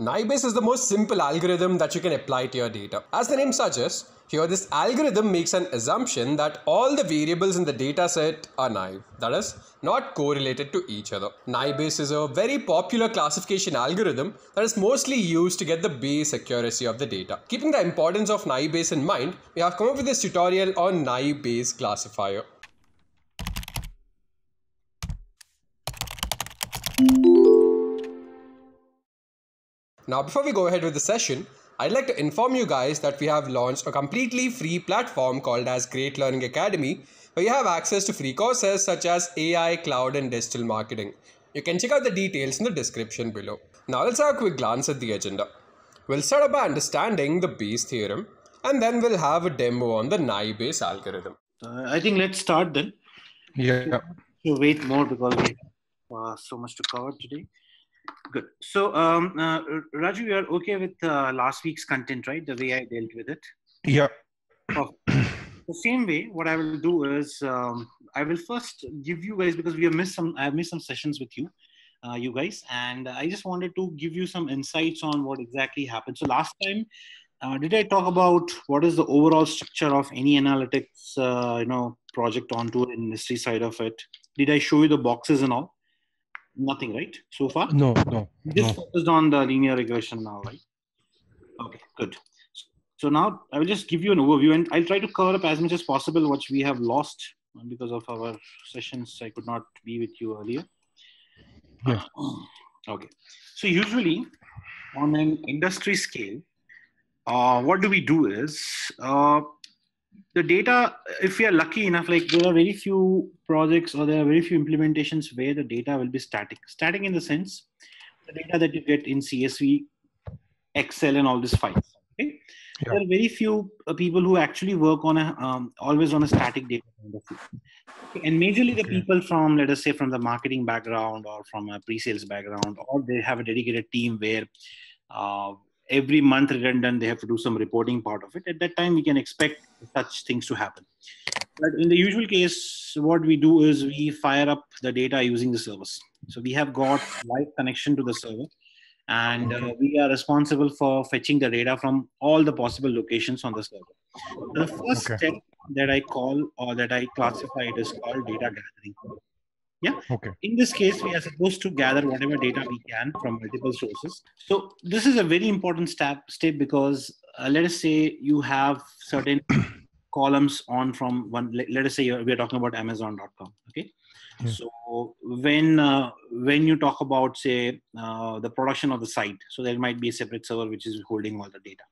Naive-Bayes is the most simple algorithm that you can apply to your data. As the name suggests, here this algorithm makes an assumption that all the variables in the dataset are naive, that is, not correlated to each other. Naive-Bayes is a very popular classification algorithm that is mostly used to get the base accuracy of the data. Keeping the importance of Naive-Bayes in mind, we have come up with this tutorial on Naive-Bayes classifier. Now, before we go ahead with the session, I'd like to inform you guys that we have launched a completely free platform called as Great Learning Academy, where you have access to free courses such as AI, cloud, and digital marketing. You can check out the details in the description below. Now, let's have a quick glance at the agenda. We'll start off by understanding the Bayes theorem, and then we'll have a demo on the Naive-Bayes algorithm. Uh, I think let's start then. Yeah. To wait more because we have uh, so much to cover today. Good. So, um, uh, Raju, you are okay with uh, last week's content, right? The way I dealt with it. Yeah. Oh. the same way, what I will do is um, I will first give you guys because we have missed some. I have missed some sessions with you, uh, you guys, and I just wanted to give you some insights on what exactly happened. So last time, uh, did I talk about what is the overall structure of any analytics, uh, you know, project onto an industry side of it? Did I show you the boxes and all? Nothing, right? So far? No, no. Just no. focused on the linear regression now, right? Okay, good. So now I will just give you an overview and I'll try to cover up as much as possible what we have lost because of our sessions. I could not be with you earlier. Yeah. Okay. So usually on an industry scale, uh, what do we do is uh, the data if we are lucky enough like there are very few projects or there are very few implementations where the data will be static static in the sense the data that you get in csv excel and all these files okay yeah. there are very few uh, people who actually work on a um, always on a static data kind of okay. and majorly the okay. people from let us say from the marketing background or from a pre-sales background or they have a dedicated team where uh, every month redundant they have to do some reporting part of it. At that time we can expect such things to happen. But in the usual case what we do is we fire up the data using the service. So we have got live connection to the server and uh, we are responsible for fetching the data from all the possible locations on the server. The first okay. step that i call or that i classify it is called data gathering yeah. Okay. In this case, we are supposed to gather whatever data we can from multiple sources. So this is a very important step step because uh, let us say you have certain columns on from one. Let, let us say we are talking about Amazon.com. Okay. Yeah. So when uh, when you talk about say uh, the production of the site, so there might be a separate server which is holding all the data.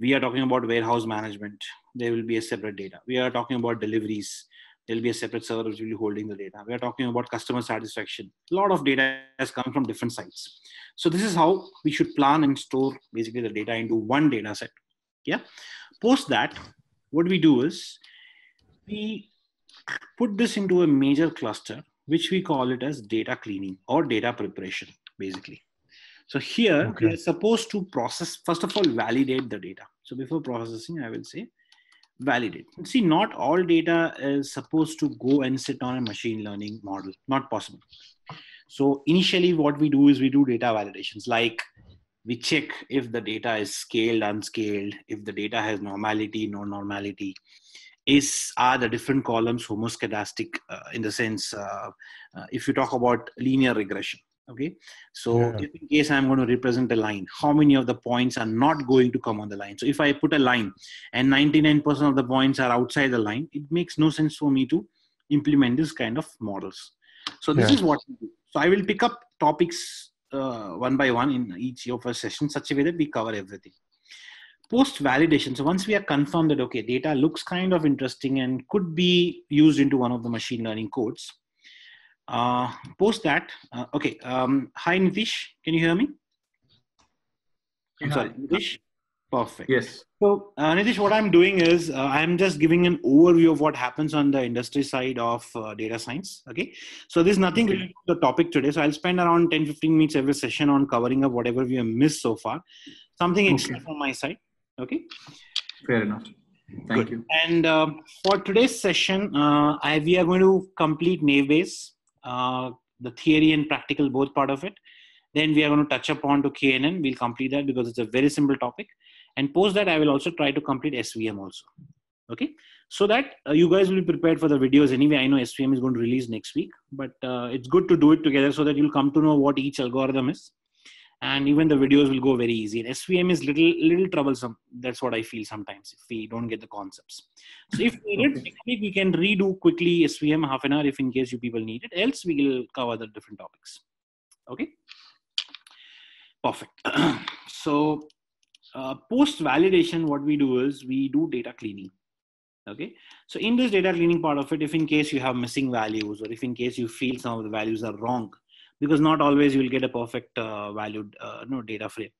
We are talking about warehouse management. There will be a separate data. We are talking about deliveries there'll be a separate server which will be holding the data. We are talking about customer satisfaction. A lot of data has come from different sites. So this is how we should plan and store basically the data into one data set. Yeah. Post that, what we do is we put this into a major cluster, which we call it as data cleaning or data preparation, basically. So here okay. we are supposed to process, first of all, validate the data. So before processing, I will say validate. See, not all data is supposed to go and sit on a machine learning model. Not possible. So initially what we do is we do data validations like we check if the data is scaled, unscaled, if the data has normality, no normality, is are the different columns homoscedastic uh, in the sense uh, uh, if you talk about linear regression okay? So yeah. if in case i'm going to represent a line how many of the points are not going to come on the line? So if i put a line and 99% of the points are outside the line it makes no sense for me to implement this kind of models. So this yeah. is what we do. So i will pick up topics uh, one by one in each of our sessions such a way that we cover everything. Post validation. So once we are confirmed that okay data looks kind of interesting and could be used into one of the machine learning codes uh, post that, uh, okay. Um, hi, Nitish. Can you hear me? I'm sorry, Nitish. Perfect. Yes. So, uh, Nitish, what I'm doing is uh, I'm just giving an overview of what happens on the industry side of uh, data science. Okay. So, there's nothing related to the topic today. So, I'll spend around 10 15 minutes every session on covering up whatever we have missed so far. Something extra okay. from my side. Okay. Fair enough. Thank Good. you. And uh, for today's session, uh, I, we are going to complete Naive-Bayes uh, the theory and practical both part of it Then we are going to touch upon to KNN. We'll complete that because it's a very simple topic. And post that, I will also try to complete SVM also. Okay, so that uh, you guys will be prepared for the videos anyway. I know SVM is going to release next week, but uh, it's good to do it together so that you'll come to know what each algorithm is and even the videos will go very easy. And SVM is little little troublesome. That's what I feel sometimes if we don't get the concepts. So if needed, week we can redo quickly SVM half an hour if in case you people need it. Else we will cover the different topics. Okay. Perfect. so uh, post validation, what we do is we do data cleaning. Okay. So in this data cleaning part of it, if in case you have missing values or if in case you feel some of the values are wrong, because not always you will get a perfect uh, valued uh, no, data frame.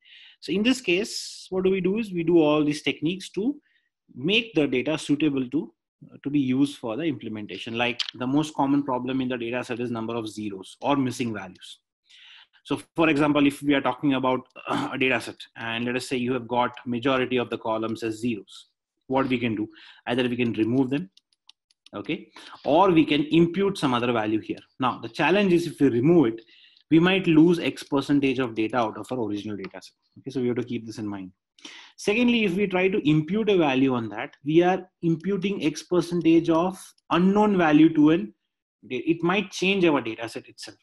So in this case, what do we do is we do all these techniques to make the data suitable to uh, to be used for the implementation. Like the most common problem in the data set is number of zeros or missing values. So for example, if we are talking about a data set and let us say you have got majority of the columns as zeros, what we can do, either we can remove them okay? Or we can impute some other value here. Now the challenge is if we remove it we might lose x percentage of data out of our original data set. Okay so we have to keep this in mind. Secondly if we try to impute a value on that we are imputing x percentage of unknown value to an it might change our data set itself.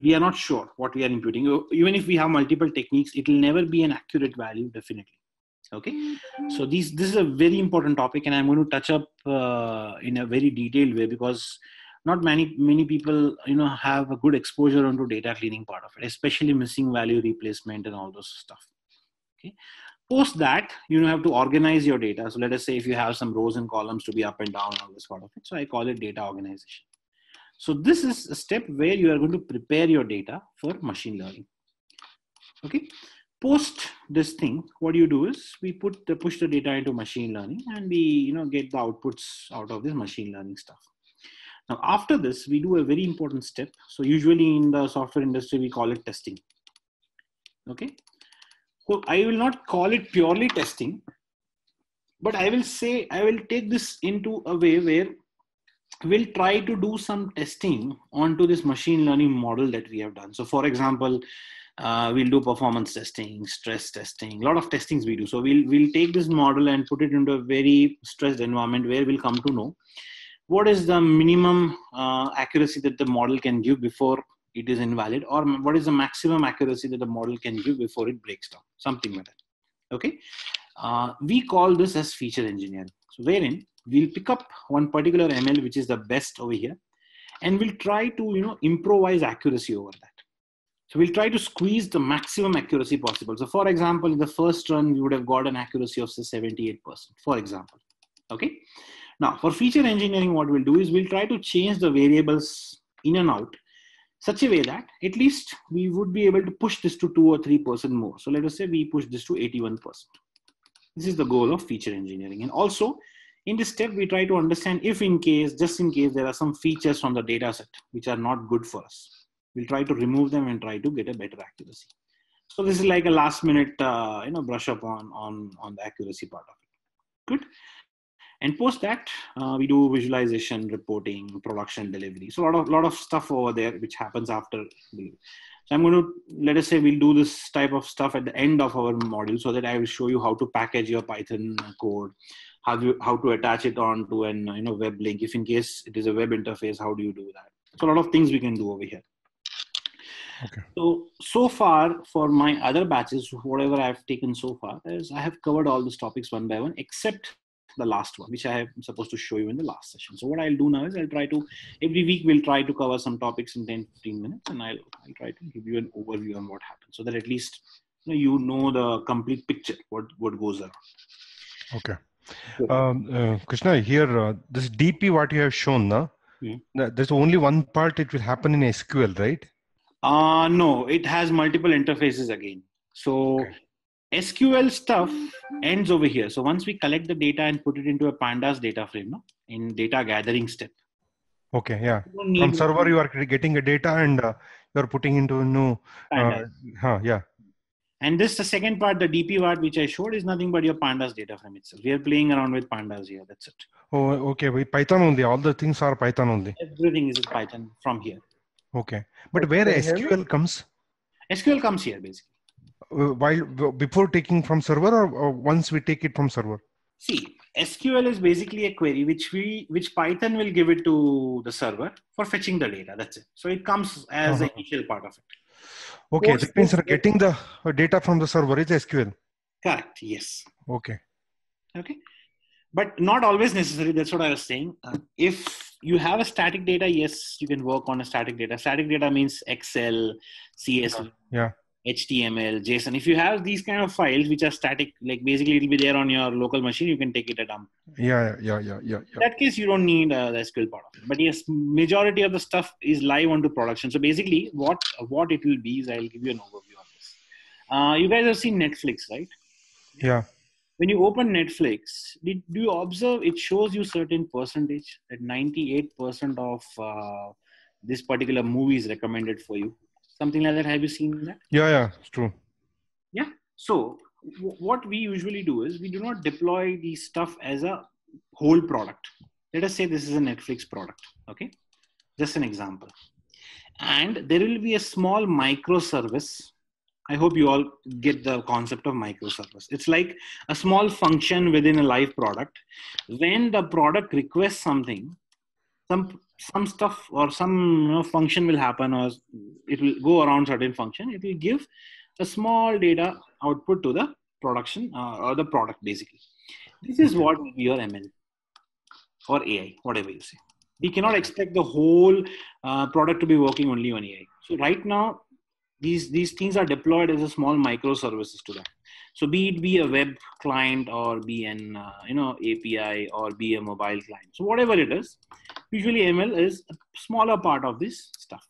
We are not sure what we are imputing. Even if we have multiple techniques it will never be an accurate value definitely okay. So these this is a very important topic and i'm going to touch up uh, in a very detailed way because not many many people you know have a good exposure onto data cleaning part of it especially missing value replacement and all those stuff. Okay. Post that you have to organize your data. So let us say if you have some rows and columns to be up and down all this part of it. So i call it data organization. So this is a step where you are going to prepare your data for machine learning. Okay post this thing what you do is we put the push the data into machine learning and we you know get the outputs out of this machine learning stuff. Now after this we do a very important step. So usually in the software industry we call it testing. Okay? So i will not call it purely testing but i will say i will take this into a way where we'll try to do some testing onto this machine learning model that we have done. So for example uh, we'll do performance testing stress testing a lot of testings we do. So we'll we'll take this model and put it into a very stressed environment where we'll come to know what is the minimum uh, accuracy that the model can give before it is invalid or what is the maximum accuracy that the model can give before it breaks down something like that. Okay? Uh, we call this as feature engineering. So wherein we'll pick up one particular ml which is the best over here and we'll try to you know improvise accuracy over that so we'll try to squeeze the maximum accuracy possible. So for example, in the first run, we would have got an accuracy of say 78%, for example. Okay. Now for feature engineering, what we'll do is we'll try to change the variables in and out such a way that at least we would be able to push this to two or three percent more. So let us say we push this to 81%. This is the goal of feature engineering. And also in this step, we try to understand if in case, just in case there are some features from the data set which are not good for us we'll try to remove them and try to get a better accuracy. So this is like a last minute uh, you know brush up on on on the accuracy part of it. Good. And post that uh, we do visualization reporting production delivery. So a lot of lot of stuff over there which happens after so i'm going to let us say we'll do this type of stuff at the end of our module so that i will show you how to package your python code how you how to attach it onto an you know web link. If in case it is a web interface how do you do that? So a lot of things we can do over here Okay. So so far for my other batches, whatever I've taken so far, is I have covered all these topics one by one, except the last one, which I am supposed to show you in the last session. So what I'll do now is I'll try to every week we'll try to cover some topics in 10, 15 minutes, and I'll I'll try to give you an overview on what happens, so that at least you know, you know the complete picture what what goes around. Okay. Um, uh, Krishna, here uh, this DP what you have shown, na, Hmm. there's only one part it will happen in SQL, right? Uh, no, it has multiple interfaces again. So Okay. SQL stuff ends over here. So once we collect the data and put it into a pandas data frame, no, in data gathering step. Okay, yeah. From server you are getting a data and uh, you are putting into a new. Uh, huh, yeah. And this the second part, the DP part which I showed is nothing but your pandas data frame itself. We are playing around with pandas here. That's it. Oh, okay. We Python only. All the things are Python only. Everything is Python from here. Okay. But where Can you? SQL comes? SQL comes here basically. Uh, while before taking from server or, or once we take it from server? See, SQL is basically a query which we which Python will give it to the server for fetching the data. That's it. So it comes as Uh-huh. the initial part of it. Okay, that means this- getting the uh, data from the server is SQL. Correct. Yes. Okay. Okay. But not always necessary. That's what I was saying. Uh, if you have a static data, yes, you can work on a static data. Static data means Excel, CSV, Yeah. HTML, JSON. If you have these kind of files which are static, like basically it'll be there on your local machine, you can take it a dump. Yeah, yeah, yeah, yeah, yeah. In that case, you don't need uh, the SQL part of it. But yes, majority of the stuff is live onto production. So basically, what what it will be is I'll give you an overview of this. Uh, you guys have seen Netflix, right? Yeah. When you open Netflix, did, do you observe it shows you certain percentage that 98% of uh, this particular movie is recommended for you? Something like that. Have you seen that? Yeah, yeah, it's true. Yeah. So w- what we usually do is we do not deploy the stuff as a whole product. Let us say this is a Netflix product. Okay, just an example. And there will be a small microservice. I hope you all get the concept of microservice. It's like a small function within a live product. When the product requests something, some some stuff or some you know, function will happen, or it will go around certain function. It will give a small data output to the production uh, or the product basically. This is what will be your ML or AI, whatever you say. We cannot expect the whole uh, product to be working only on AI. So right now, these these things are deployed as a small microservices to that. So be it be a web client or be an uh, you know API or be a mobile client. So whatever it is, usually ML is a smaller part of this stuff.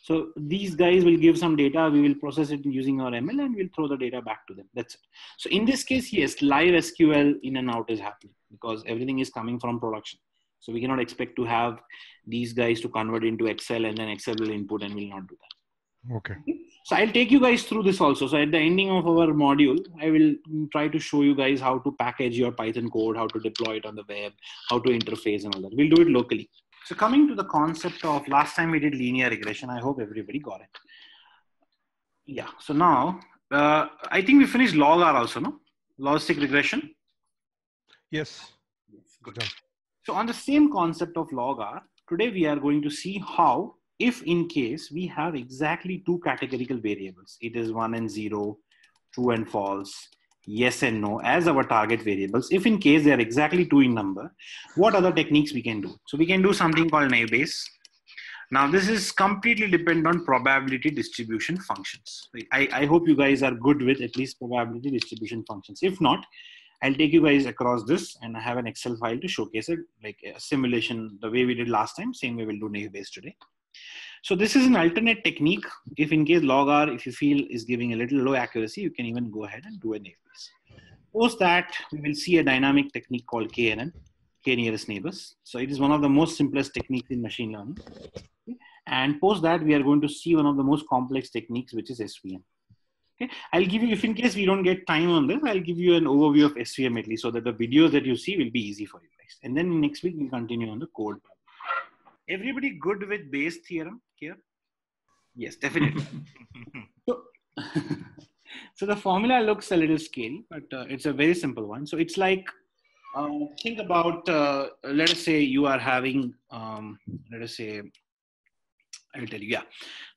So these guys will give some data, we will process it using our ML and we'll throw the data back to them. That's it. So in this case, yes, live SQL in and out is happening because everything is coming from production. So we cannot expect to have these guys to convert into Excel and then Excel will input and we'll not do that. Okay. So I'll take you guys through this also. So at the ending of our module, I will try to show you guys how to package your Python code, how to deploy it on the web, how to interface and all that. We'll do it locally. So coming to the concept of last time we did linear regression, I hope everybody got it. Yeah. So now uh, I think we finished log R also, no? Logistic regression. Yes. Good. Done. So on the same concept of log R, today we are going to see how, if in case we have exactly two categorical variables, it is one and zero, true and false, yes and no as our target variables. If in case they are exactly two in number, what other techniques we can do? So we can do something called naive Bayes. Now this is completely dependent on probability distribution functions. I, I hope you guys are good with at least probability distribution functions. If not, I'll take you guys across this and I have an Excel file to showcase it like a simulation the way we did last time. Same way we'll do naive Bayes today. So this is an alternate technique. If in case log R, if you feel is giving a little low accuracy, you can even go ahead and do a naive Post that, we will see a dynamic technique called KNN, K nearest neighbors. So it is one of the most simplest techniques in machine learning. And post that, we are going to see one of the most complex techniques, which is SVM. Okay, I'll give you, if in case we don't get time on this, I'll give you an overview of SVM at least so that the videos that you see will be easy for you guys. And then next week we'll continue on the code. Everybody good with Bayes theorem here? Yes, definitely. so, so the formula looks a little scary, but uh, it's a very simple one. So it's like, uh, think about, uh, let us say you are having, um, let us say, I will tell you, yeah.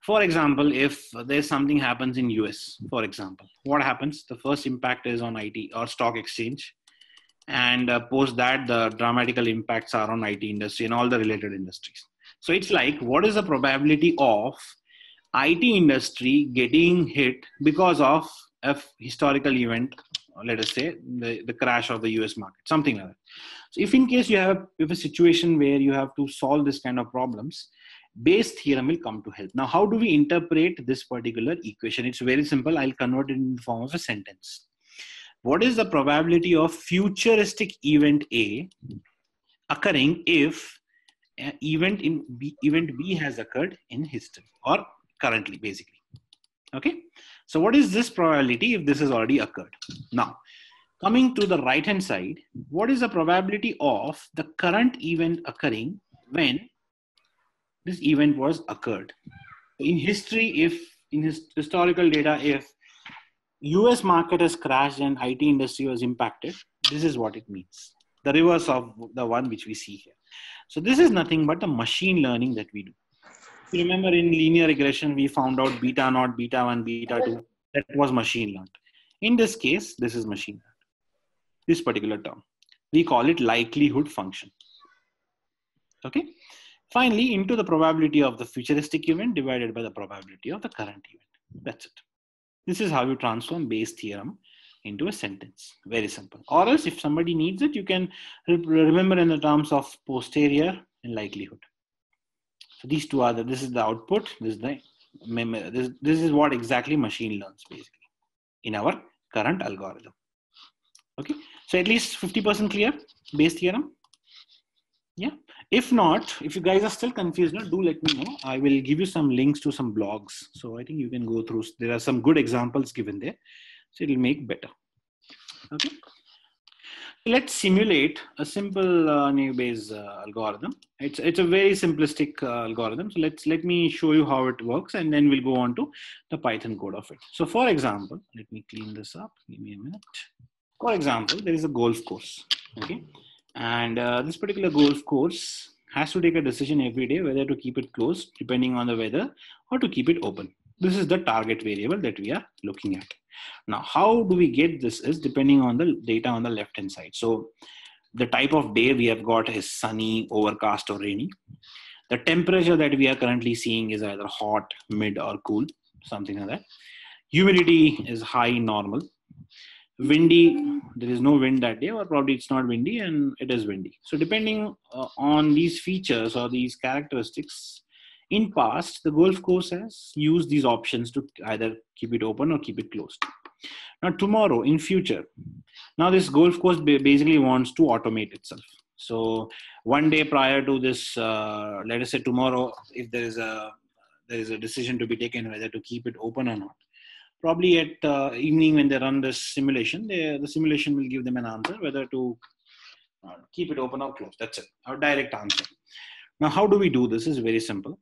For example, if there's something happens in US, for example, what happens? The first impact is on IT or stock exchange. And uh, post that, the dramatical impacts are on IT industry and all the related industries. So it's like, what is the probability of IT industry getting hit because of a historical event, let us say the, the crash of the US market, something like that. So if in case you have, if a situation where you have to solve this kind of problems, Bayes theorem will come to help. Now, how do we interpret this particular equation? It's very simple. I'll convert it in the form of a sentence. What is the probability of futuristic event A occurring if uh, event in B, event B has occurred in history or currently, basically? Okay. So, what is this probability if this has already occurred? Now, coming to the right hand side, what is the probability of the current event occurring when this event was occurred. In history, if in his historical data, if US market has crashed and IT industry was impacted, this is what it means. The reverse of the one which we see here. So this is nothing but the machine learning that we do. You remember in linear regression, we found out beta naught, beta one, beta two. That was machine learned. In this case, this is machine learned. This particular term. We call it likelihood function. Okay. Finally, into the probability of the futuristic event divided by the probability of the current event. That's it. This is how you transform Bayes theorem into a sentence. Very simple. Or else, if somebody needs it, you can re remember in the terms of posterior and likelihood. So these two are the, this is the output, this is the this, this is what exactly machine learns basically in our current algorithm. Okay, so at least 50% clear, Bayes theorem. Yeah. If not, if you guys are still confused, do let me know. I will give you some links to some blogs. So I think you can go through. There are some good examples given there. So it'll make better. Okay. Let's simulate a simple uh, Bayes uh, algorithm. It's it's a very simplistic uh, algorithm. So let's let me show you how it works, and then we'll go on to the Python code of it. So for example, let me clean this up. Give me a minute. For example, there is a golf course. Okay, and uh, this particular golf course has to take a decision every day whether to keep it closed depending on the weather or to keep it open. This is the target variable that we are looking at. Now, how do we get this is depending on the data on the left hand side. So the type of day we have got is sunny, overcast or rainy. The temperature that we are currently seeing is either hot, mid or cool, something like that. Humidity is high, normal. Windy, there is no wind that day or probably it's not windy and it is windy. So depending uh, on these features or these characteristics, in past, the golf course has used these options to either keep it open or keep it closed. Now tomorrow, in future, now this golf course basically wants to automate itself. So one day prior to this, uh, let us say tomorrow, if there is a there is a decision to be taken whether to keep it open or not. Probably at uh, evening when they run this simulation, they, the simulation will give them an answer whether to uh, keep it open or closed. That's it, a direct answer. Now, how do we do this? Is very simple.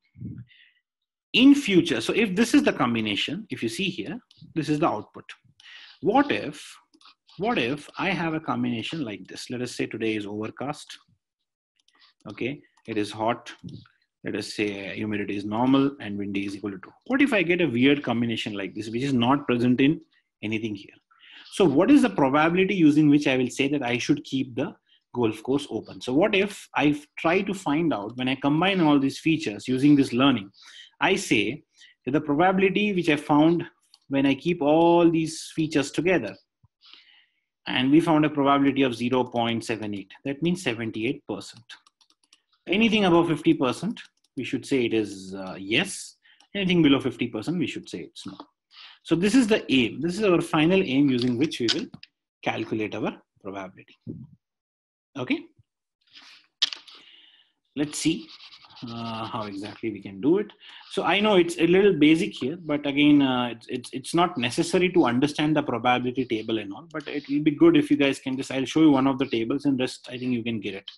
In future, so if this is the combination, if you see here, this is the output. What if, what if I have a combination like this? Let us say today is overcast. Okay, it is hot. Let us say uh, humidity is normal and windy is equal to two. What if I get a weird combination like this, which is not present in anything here? So what is the probability using which I will say that I should keep the golf course open. So what if I try to find out when I combine all these features using this learning, I say that the probability which I found when I keep all these features together, and we found a probability of 0.78. That means 78%. Anything above 50%, we should say it is uh, yes. Anything below 50%, we should say it's no. So this is the aim. This is our final aim using which we will calculate our probability. Okay. Let's see uh, how exactly we can do it. So I know it's a little basic here, but again, uh, it's, it's, it's not necessary to understand the probability table and all, but it will be good if you guys can just, I'll show you one of the tables and rest, I think you can get it.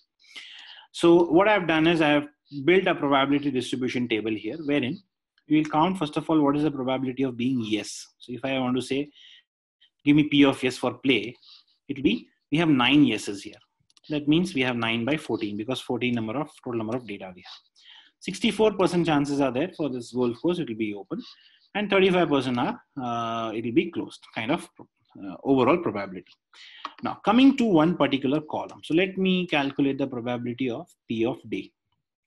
So what I've done is I've built a probability distribution table here, wherein we will count, first of all, what is the probability of being yes. So if I want to say, give me P of yes for play, it'll be, we have nine yeses here. That means we have 9 by 14 because 14 number of total number of data we have. 64% chances are there for this golf course, it will be open and 35% are, uh, it will be closed, kind of uh, overall probability. Now coming to one particular column. So let me calculate the probability of P of D.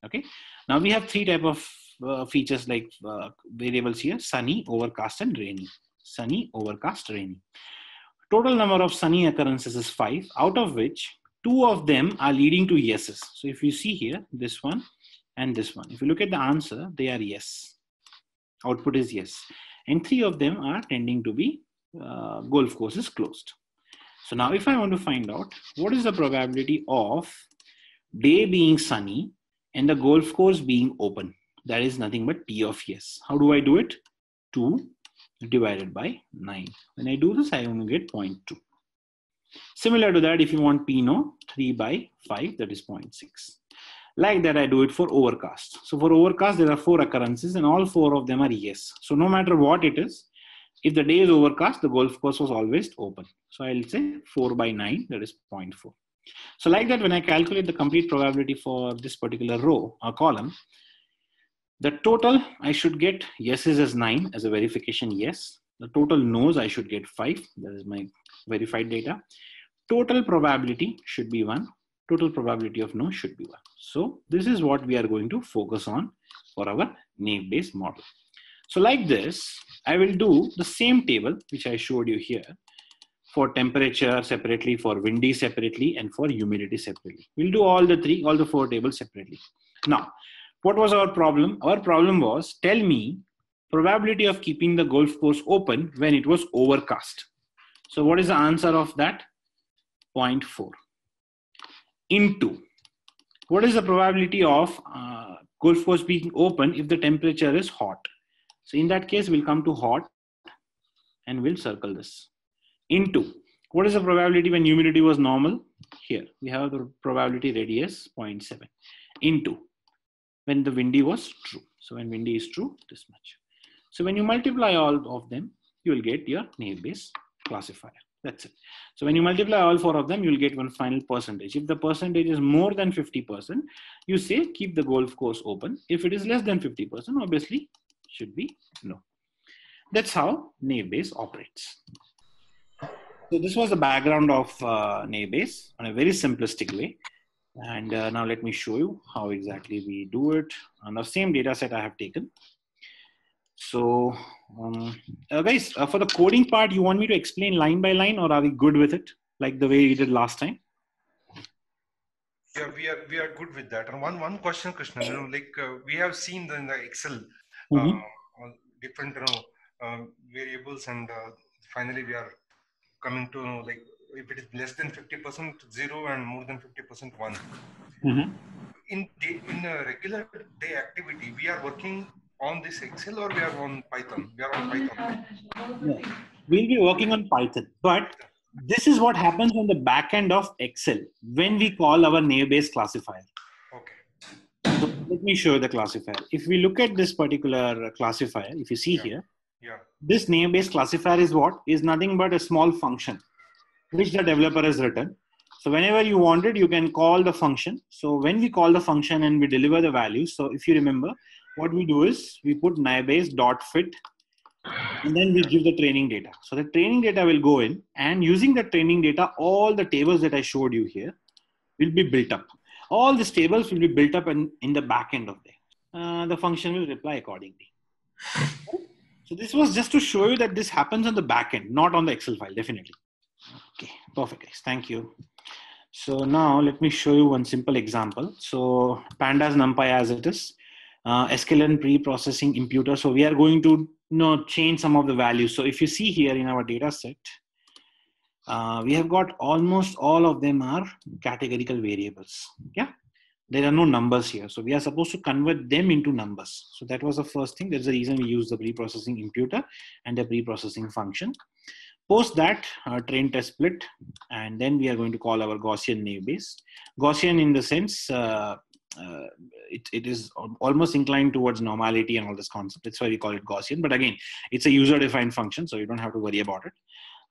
Okay. Now we have three type of uh, features like uh, variables here, sunny, overcast and rainy. Sunny, overcast, rainy. Total number of sunny occurrences is five, out of which two of them are leading to yeses. So if you see here, this one and this one, if you look at the answer, they are yes. Output is yes. And three of them are tending to be uh, golf course is closed. So now if I want to find out what is the probability of day being sunny and the golf course being open, that is nothing but P of yes. How do I do it? 2 divided by 9. When I do this, I only get 0.2. Similar to that, if you want P no, 3 by 5, that is 0.6. Like that, I do it for overcast. So for overcast, there are four occurrences and all four of them are yes. So no matter what it is, if the day is overcast, the golf course was always open. So I'll say 4 by 9, that is 0.4. So like that, when I calculate the complete probability for this particular row or column, the total I should get yeses as 9 as a verification yes. The total no's I should get 5. That is my verified data. Total probability should be 1. Total probability of no should be 1. So this is what we are going to focus on for our naive-Bayes model. So like this, I will do the same table, which I showed you here for temperature separately, for windy separately, and for humidity separately. We'll do all the three, all the four tables separately. Now, what was our problem? Our problem was tell me probability of keeping the golf course open when it was overcast. So what is the answer of that? 0.4 into what is the probability of uh, golf course being open if the temperature is hot? So in that case, we'll come to hot and we'll circle this. Into, what is the probability when humidity was normal? Here, we have the probability radius 0.7. Into, when the windy was true. So when windy is true, this much. So when you multiply all of them, you will get your naive Bayes classifier. That's it. So when you multiply all four of them, you'll get one final percentage. If the percentage is more than 50%, you say keep the golf course open. If it is less than 50%, obviously should be no. That's how naive Bayes operates. So this was the background of uh, naive Bayes on a very simplistic way. And uh, now let me show you how exactly we do it on the same data set I have taken. So um, uh, guys, uh, for the coding part, you want me to explain line by line or are we good with it? Like the way we did last time? Yeah, we are we are good with that. And one one question, Krishna, you know, like uh, we have seen in the Excel Mhm. uh, different you know uh, variables, and uh, finally we are coming to know like if it is less than fifty percent zero and more than fifty percent one. Mhm. In day, in a regular day activity, we are working on this Excel or we are on Python. We are on Python. We'll be working on Python, but this is what happens on the back end of Excel when we call our naive Bayes classifier. So let me show you the classifier. If we look at this particular classifier, if you see Yeah. here, Yeah. this naive Bayes classifier is what is nothing but a small function which the developer has written so whenever you want it you can call the function so when we call the function and we deliver the values so if you remember what we do is we put naive dot fit and then we give the training data so the training data will go in and using the training data all the tables that i showed you here will be built up all these tables will be built up in, in the back end of there uh, the function will reply accordingly so this was just to show you that this happens on the back end, not on the Excel file, definitely. Okay, perfect, guys. Thank you. So now let me show you one simple example. So pandas numpy as it is, uh, sklearn pre-processing imputer. So we are going to you know, change some of the values. So if you see here in our data set, uh, we have got almost all of them are categorical variables. Yeah there are no numbers here. So we are supposed to convert them into numbers. So that was the first thing. That's the reason we use the pre-processing imputer and the pre-processing function. Post that, uh, train test split, and then we are going to call our Gaussian naive Bayes. Gaussian in the sense, uh, uh, it, it is almost inclined towards normality and all this concept. That's why we call it Gaussian. But again, it's a user-defined function, so you don't have to worry about it.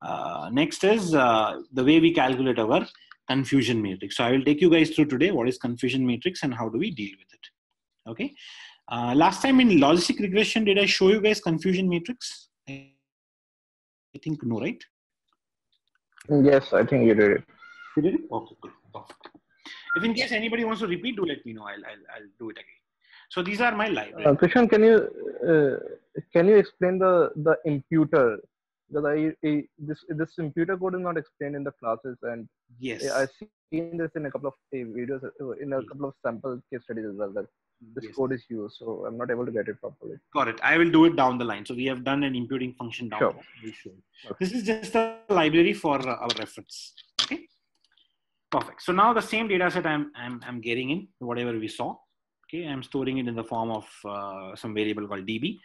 Uh, next is uh, the way we calculate our confusion matrix. So I will take you guys through today what is confusion matrix and how do we deal with it. Okay. Uh, last time in logistic regression, did I show you guys confusion matrix? I think no, right? Yes, I think you did it. You did it? Okay, good. If in case anybody wants to repeat, do let me know. I'll, I'll, I'll do it again. So these are my libraries. Uh, Krishan, can you uh, can you explain the the imputer? Because I, I this this imputer code is not explained in the classes, and yes. I've seen this in a couple of uh, videos, uh, in a couple of sample case studies as well. That this yes. code is used, so I'm not able to get it properly. Got it. I will do it down the line. So we have done an imputing function down Sure. there. We'll show you. Okay. This is just a library for uh, our reference. Okay. Perfect. So now the same data set I'm, I'm, I'm getting in, whatever we saw. Okay. I'm storing it in the form of uh, some variable called DB.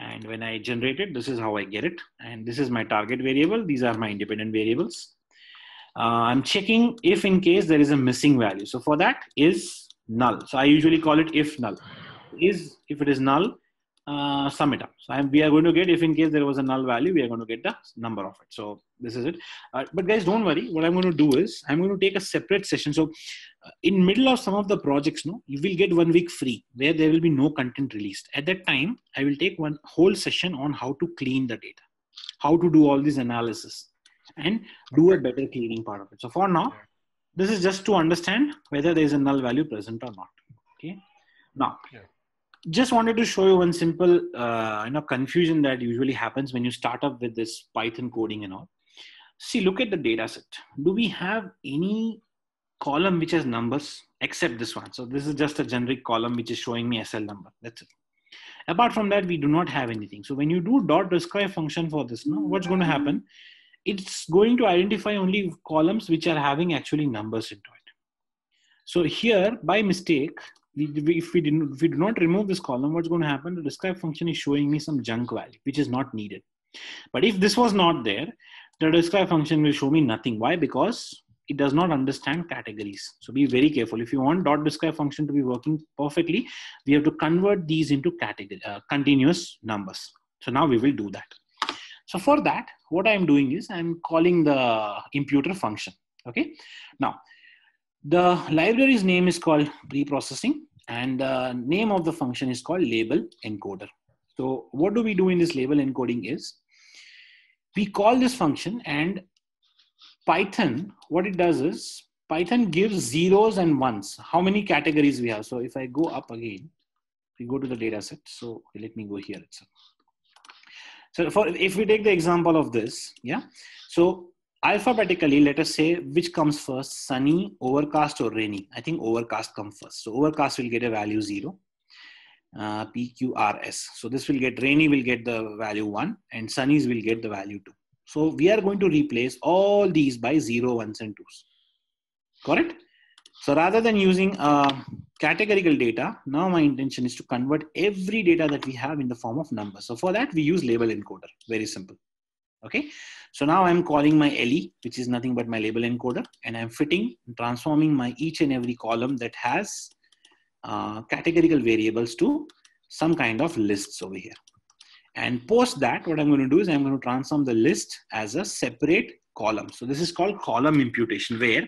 And when I generate it, this is how I get it. And this is my target variable. These are my independent variables. Uh, I'm checking if in case there is a missing value. So for that is null. So I usually call it if null. Is if it is null, uh, sum it up. So I'm, we are going to get if in case there was a null value, we are going to get the number of it. So this is it. Uh, but guys, don't worry. What I'm going to do is I'm going to take a separate session. So uh, in middle of some of the projects, no, you will get one week free where there will be no content released. At that time, I will take one whole session on how to clean the data, how to do all this analysis, and do a better cleaning part of it. So for now, this is just to understand whether there is a null value present or not. Okay. Now, Yeah. Just wanted to show you one simple uh, you know confusion that usually happens when you start up with this python coding and all. See look at the data set. Do we have any column which has numbers except this one? So this is just a generic column which is showing me sl number. That's it. Apart from that we do not have anything. So when you do dot describe function for this no what's going to happen? It's going to identify only columns which are having actually numbers into it. So here by mistake if we didn't if we do not remove this column what's going to happen? The describe function is showing me some junk value which is not needed. But if this was not there the describe function will show me nothing. Why? Because it does not understand categories. So be very careful. If you want dot describe function to be working perfectly we have to convert these into category uh, continuous numbers. So now we will do that. So for that what i'm doing is i'm calling the imputer function. Okay? Now the library's name is called pre-processing and the name of the function is called label encoder. So what do we do in this label encoding is we call this function and Python, what it does is Python gives zeros and ones, how many categories we have. So if I go up again, we go to the data set. So let me go here itself. So for, if we take the example of this, yeah. So alphabetically let us say which comes first sunny overcast or rainy? I think overcast comes first. So overcast will get a value 0 uh, pqrs so this will get rainy will get the value 1 and sunnies will get the value 2 so we are going to replace all these by 0 ones and 2s correct? So rather than using uh, categorical data now my intention is to convert every data that we have in the form of numbers. So for that we use label encoder. Very simple okay. So now i'm calling my le which is nothing but my label encoder and i'm fitting transforming my each and every column that has uh, categorical variables to some kind of lists over here. And post that what i'm going to do is i'm going to transform the list as a separate column. So this is called column imputation where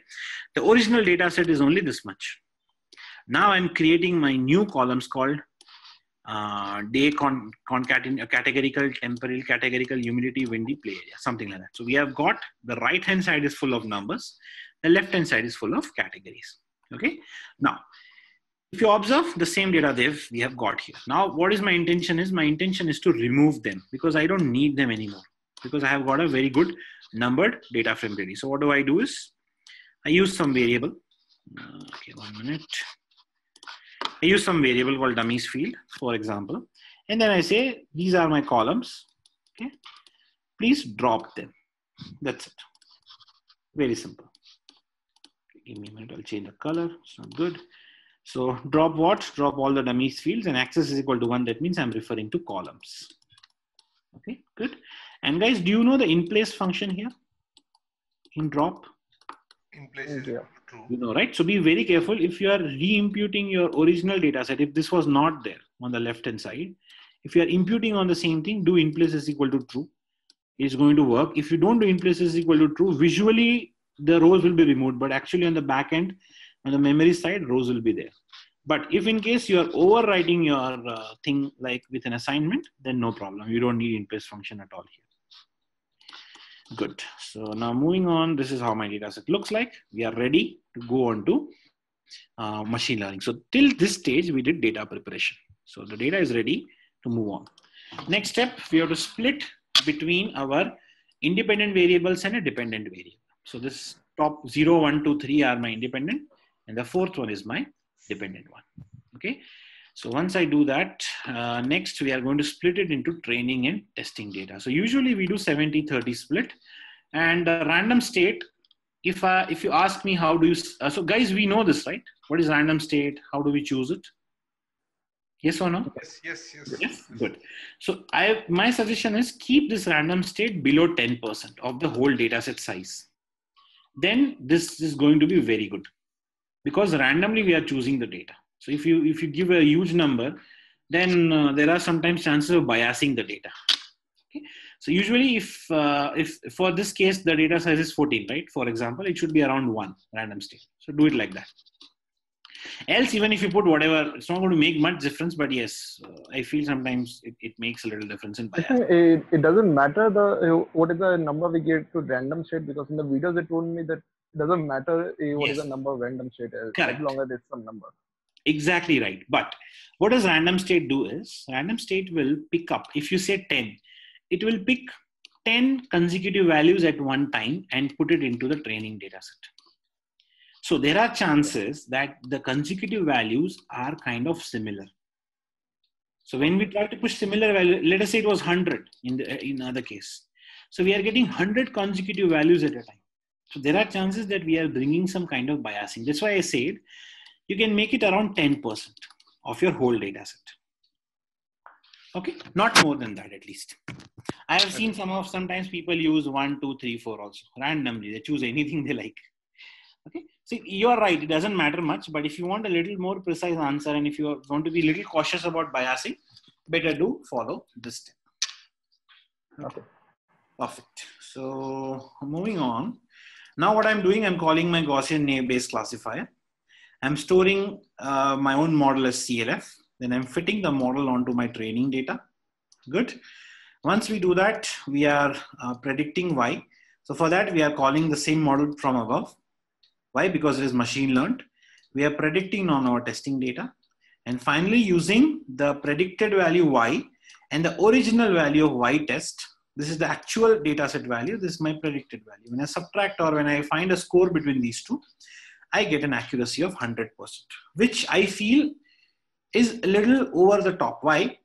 the original data set is only this much. Now i'm creating my new columns called uh, day con, concaten uh, categorical, temporal, categorical, humidity, windy, play area, something like that. So we have got the right hand side is full of numbers, the left hand side is full of categories. Okay. Now, if you observe the same data div we have got here. Now, what is my intention is my intention is to remove them because I don't need them anymore because I have got a very good numbered data frame ready. So what do I do is I use some variable. Uh, okay, one minute. I use some variable called dummies field, for example, and then I say, these are my columns. Okay, please drop them. That's it. Very simple. Give me a minute, I'll change the color. It's not good. So drop what? Drop all the dummies fields and axis is equal to one. That means I'm referring to columns. Okay, good. And guys, do you know the in place function here? In drop? In place is Yeah. True. you know right? So be very careful if you are re-imputing your original data set if this was not there on the left hand side. If you are imputing on the same thing do in place is equal to true. Is going to work. If you don't do in place is equal to true visually the rows will be removed but actually on the back end on the memory side rows will be there. But if in case you are overwriting your uh, thing like with an assignment then no problem. You don't need in place function at all here Good. So now moving on, this is how my data set looks like. We are ready to go on to uh, machine learning. So till this stage, we did data preparation. So the data is ready to move on. Next step, we have to split between our independent variables and a dependent variable. So this top 0, 1, 2, 3 are my independent and the fourth one is my dependent one. Okay. So once I do that, uh, next we are going to split it into training and testing data. So usually we do 70-30 split and uh, random state. If I, if you ask me how do you, uh, so guys, we know this, right? What is random state? How do we choose it? Yes or no? Yes, yes, yes. Yes, good. So I, my suggestion is keep this random state below 10% of the whole data set size. Then this is going to be very good. because randomly we are choosing the data. So if you if you give a huge number, then uh, there are sometimes chances of biasing the data. Okay? So usually, if uh, if for this case the data size is 14, right? For example, it should be around one random state. So do it like that. Else, even if you put whatever, it's not going to make much difference. But yes, uh, I feel sometimes it, it makes a little difference in bias. it, it doesn't matter the uh, what is the number we get to random state because in the videos they told me that it doesn't matter uh, what is Yes. the number of random state is Correct. as long as it's some number. Exactly right. But what does random state do is random state will pick up, if you say 10, it will pick 10 consecutive values at one time and put it into the training data set. So there are chances that the consecutive values are kind of similar. So when we try to push similar value, let us say it was 100 in the in other case. So we are getting 100 consecutive values at a time. So there are chances that we are bringing some kind of biasing. That's why I said you can make it around 10% of your whole data set. Okay, not more than that at least. I have seen some of sometimes people use one, two, three, four also randomly. They choose anything they like. Okay, see, you are right. It doesn't matter much, but if you want a little more precise answer and if you want to be a little cautious about biasing, better do follow this step. Okay. Perfect. So moving on. Now what I'm doing, I'm calling my Gaussian naive-Bayes classifier. I'm storing uh, my own model as CLF. Then I'm fitting the model onto my training data. Good. Once we do that, we are uh, predicting Y. So for that, we are calling the same model from above. Why? Because it is machine learned. We are predicting on our testing data. And finally, using the predicted value Y and the original value of Y test, this is the actual data set value. This is my predicted value. When I subtract or when I find a score between these two, I get an accuracy of 100%, which I feel is a little over the top. Why?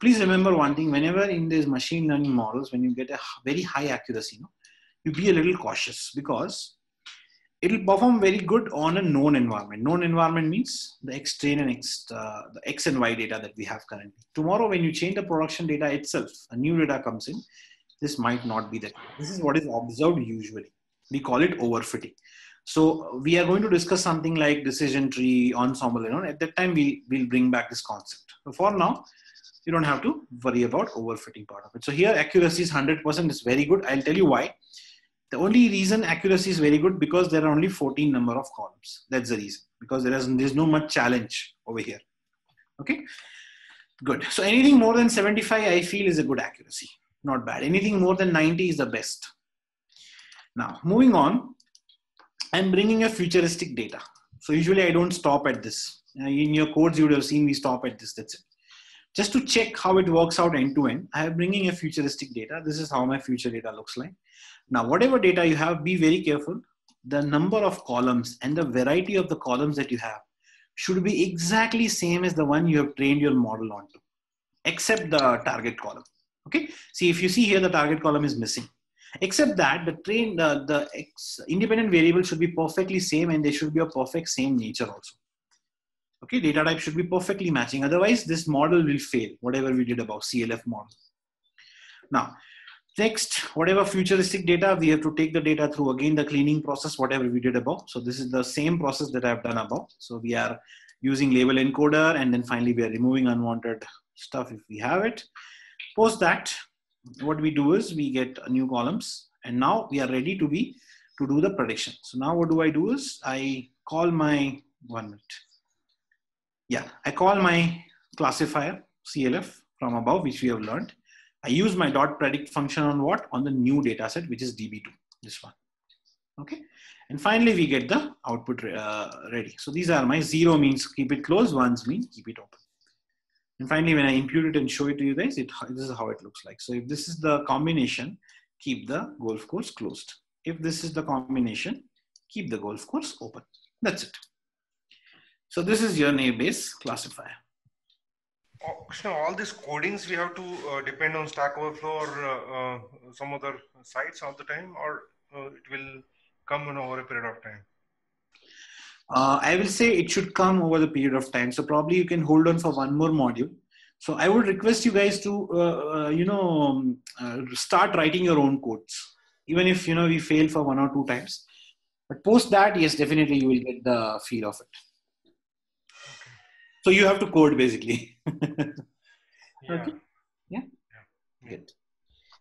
Please remember one thing whenever in these machine learning models, when you get a very high accuracy, no, you be a little cautious because it'll perform very good on a known environment. Known environment means the X train and X, uh, the X and Y data that we have currently. Tomorrow, when you change the production data itself, a new data comes in, this might not be the case. This is what is observed usually. We call it overfitting. So we are going to discuss something like decision tree, ensemble, you know, at that time we will bring back this concept. So for now, you don't have to worry about overfitting part of it. So here accuracy is 100% is very good. I'll tell you why. The only reason accuracy is very good because there are only 14 number of columns. That's the reason because there is there's no much challenge over here. Okay, good. So anything more than 75, I feel is a good accuracy. Not bad. Anything more than 90 is the best. Now moving on, I'm bringing a futuristic data. So usually I don't stop at this. In your codes, you would have seen we stop at this. That's it. Just to check how it works out end to end, I am bringing a futuristic data. This is how my future data looks like. Now, whatever data you have, be very careful. The number of columns and the variety of the columns that you have should be exactly same as the one you have trained your model onto, except the target column. Okay. See, if you see here, the target column is missing. Except that the train, the, the independent variable should be perfectly same and they should be a perfect same nature also. Okay, data type should be perfectly matching. Otherwise, this model will fail, whatever we did about CLF model. Now, next, whatever futuristic data, we have to take the data through again the cleaning process, whatever we did above. So this is the same process that I've done above. So we are using label encoder and then finally we are removing unwanted stuff if we have it. Post that, what we do is we get new columns and now we are ready to be to do the prediction. So now what do I do is I call my one minute. Yeah, I call my classifier CLF from above, which we have learned. I use my dot predict function on what? On the new data set, which is DB2, this one. Okay. And finally, we get the output uh, ready. So these are my zero means keep it closed, ones mean keep it open. And finally, when I impute it and show it to you guys, it, this is how it looks like. So if this is the combination, keep the golf course closed. If this is the combination, keep the golf course open. That's it. So this is your naive Bayes classifier. Oh, Krishna, all these codings we have to uh, depend on Stack Overflow or uh, uh, some other sites all the time, or uh, it will come in over a period of time. Uh, I will say it should come over the period of time. So probably you can hold on for one more module. So I would request you guys to, uh, uh, you know, um, uh, start writing your own codes. Even if, you know, we fail for one or two times, But post that, yes, definitely you will get the feel of it. So you have to code basically. Yeah. Okay. Yeah. Yeah. Good.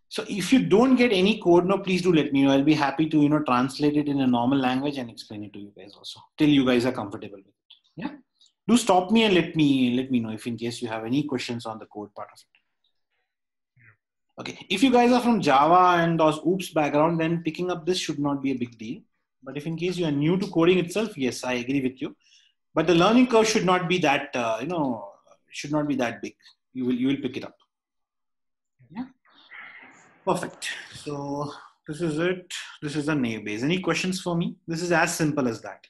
So if you don't get any code, no, please do let me know. I'll be happy to you know translate it in a normal language and explain it to you guys also till you guys are comfortable with it. Yeah. Do stop me and let me let me know if in case you have any questions on the code part of it. Okay. If you guys are from Java and those OOPS background, then picking up this should not be a big deal. But if in case you are new to coding itself, yes, I agree with you. But the learning curve should not be that uh, you know should not be that big. You will you will pick it up. Perfect. So this is it. This is the naive Bayes. Any questions for me? This is as simple as that.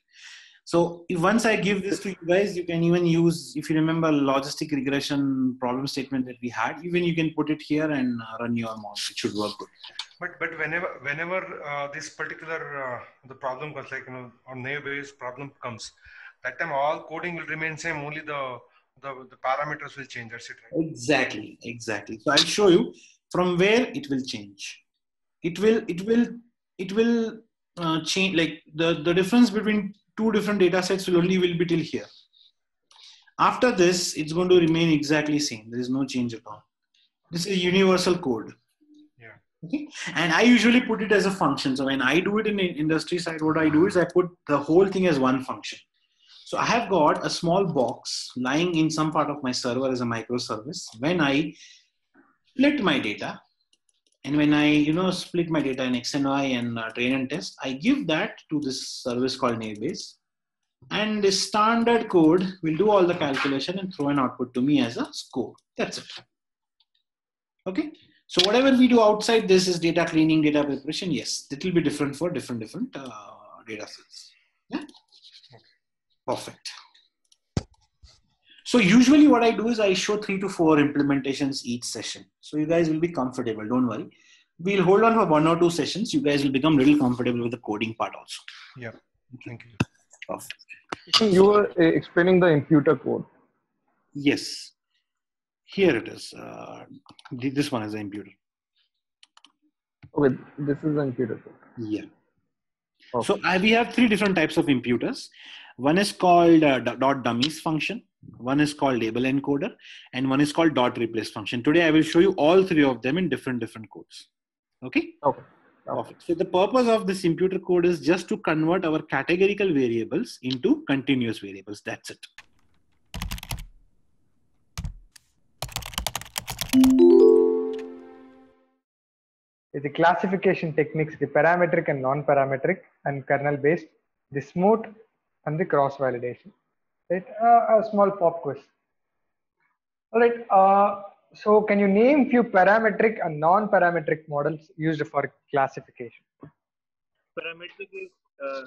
So if once I give this to you guys, you can even use, if you remember logistic regression problem statement that we had, even you can put it here and uh, run your model. It should work good. But but whenever whenever uh, this particular uh, the problem comes like you know on naive Bayes problem comes, that time all coding will remain same. Only the the, the parameters will change. That's it. Right? Exactly, exactly. So I'll show you from where it will change. It will, it will, it will uh, change. Like the the difference between two different data sets will only will be till here. After this, it's going to remain exactly same. There is no change at all. This is universal code. Yeah. Okay. And I usually put it as a function. So when I do it in the industry side, what I do is I put the whole thing as one function. So I have got a small box lying in some part of my server as a microservice. When I split my data, and when I you know split my data in X and Y and uh, train and test, I give that to this service called naive Bayes, and the standard code will do all the calculation and throw an output to me as a score. That's it. Okay. So whatever we do outside this is data cleaning, data preparation. Yes, it will be different for different different uh, data sets. Yeah. Perfect. So usually what I do is I show three to four implementations each session. So you guys will be comfortable. Don't worry. We'll hold on for one or two sessions. You guys will become little comfortable with the coding part also. Yeah. Thank you. Perfect. You were uh, explaining the imputer code. Yes. Here it is. Uh, this one is the imputer. Okay, this is the imputer code. Yeah. Okay. So I, we have three different types of imputers. One is called uh, d- dot dummies function. One is called label encoder, and one is called dot replace function. Today I will show you all three of them in different different codes. Okay. Okay. Perfect. So the purpose of this imputer code is just to convert our categorical variables into continuous variables. That's it. the classification techniques, the parametric and non-parametric and kernel-based, the smooth and the cross-validation. Right, uh, a small pop quiz. All right. Uh, so, can you name few parametric and non-parametric models used for classification? Parametric is uh,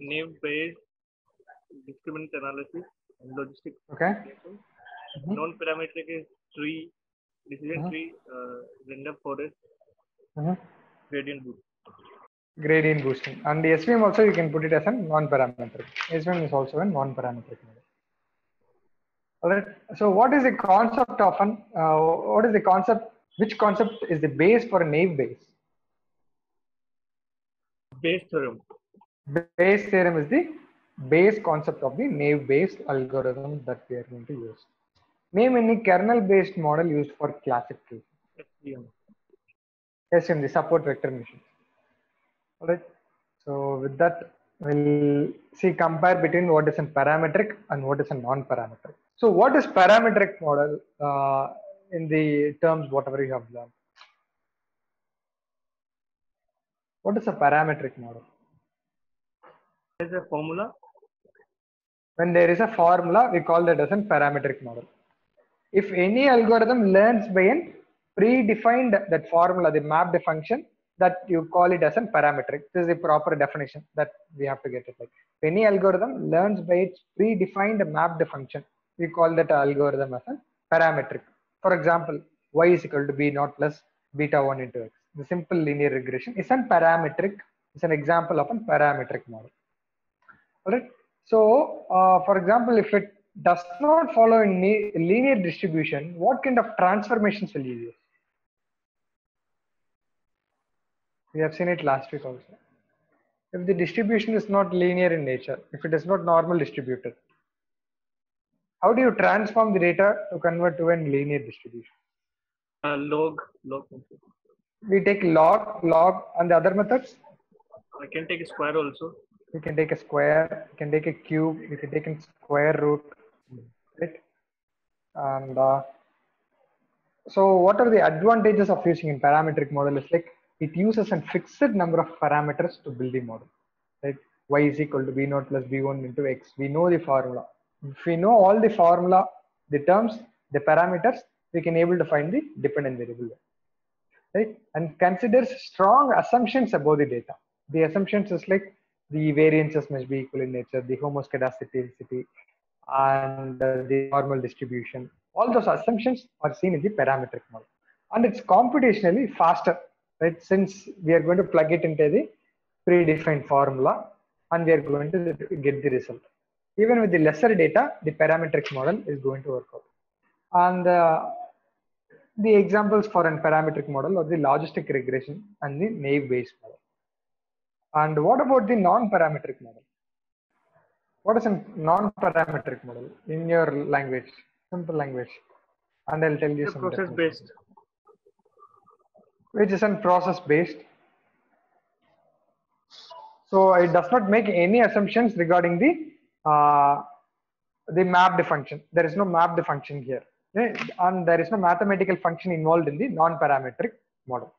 naive Bayes discriminant analysis and logistic. Okay. Mhm. Non-parametric is tree, decision Mhm. tree, uh, random forest, Mhm. gradient boot. Gradient boosting. And the SVM also you can put it as a non-parametric. SVM is also a non-parametric model. All right. So, what is the concept of an? Uh, what is the concept? Which concept is the base for a naive Bayes? Bayes theorem. Bayes theorem is the base concept of the naive Bayes algorithm that we are going to use. Name any kernel based model used for classification. SVM. SVM, the support vector machine. All right. So with that, we'll see compare between what is a parametric and what is a non-parametric. So what is parametric model uh, in the terms whatever you have learned? What is a parametric model? There's a formula. When there is a formula, we call that as a parametric model. If any algorithm learns by a predefined that formula, they map the mapped function, that you call it as a parametric. This is the proper definition that we have to get it like. Any algorithm learns by its predefined mapped function, we call that algorithm as a parametric. For example, y is equal to b naught plus beta 1 into x. The simple linear regression is a parametric, is an example of a parametric model. All right. So, uh, for example, if it does not follow a linear distribution, what kind of transformations will you use? We have seen it last week also. if the distribution is not linear in nature, if it is not normal distributed, how do you transform the data to convert to a linear distribution? Uh, log, log. We take log, log, and the other methods. I can take a square also. We can take a square, we can take a cube, we can take a square root, right? And uh, so, what are the advantages of using a parametric model? Is like it uses a fixed number of parameters to build the model, right? Y is equal to b naught plus b1 into x. We know the formula. If we know all the formula, the terms, the parameters, we can able to find the dependent variable, right? And considers strong assumptions about the data. The assumptions is like the variances must be equal in nature, the homoscedasticity and uh, the normal distribution. All those assumptions are seen in the parametric model. And it's computationally faster, right? Since we are going to plug it into the predefined formula and we are going to get the result. Even with the lesser data, the parametric model is going to work out. And uh, the examples for a parametric model are the logistic regression and the naive Bayes model. And what about the non-parametric model? What is a non-parametric model in your language, simple language? And I'll tell you The some process based. Which is a process based. So it does not make any assumptions regarding the uh, the mapped function. There is no mapped function here, right? and there is no mathematical function involved in the non-parametric model.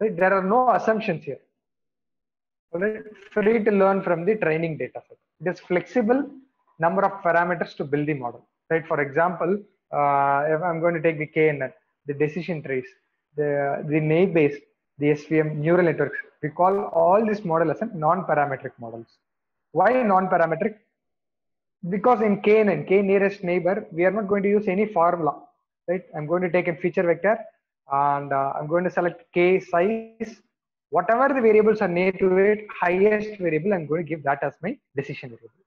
Right? There are no assumptions here. Alright, free to learn from the training data set. It is flexible number of parameters to build the model. Right. For example, uh, if I'm going to take the KNN, the decision trees, the the naive Bayes, the SVM neural networks, we call all these models as non-parametric models. Why non-parametric? Because in KNN, K nearest neighbor, we are not going to use any formula. Right. I'm going to take a feature vector and uh, I'm going to select K size whatever the variables are near to it, highest variable, I'm going to give that as my decision variable,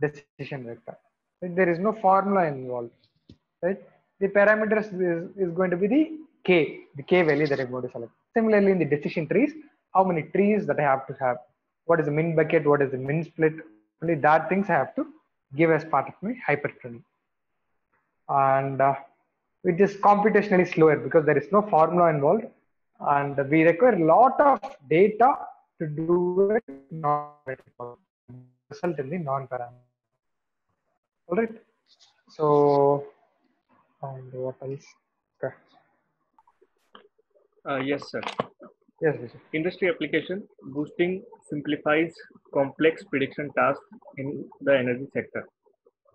decision vector. Right? There is no formula involved, right? The parameters is, is going to be the k, the k value that I'm going to select. Similarly, in the decision trees, how many trees that I have to have, what is the min bucket, what is the min split, only that things I have to give as part of my hypertraining. And uh, which is computationally slower because there is no formula involved and we require a lot of data to do it non result in the non-parameter. All right. So, and what else? Okay. Uh, yes, sir. Yes, Vijay. Industry application boosting simplifies complex prediction tasks in the energy sector.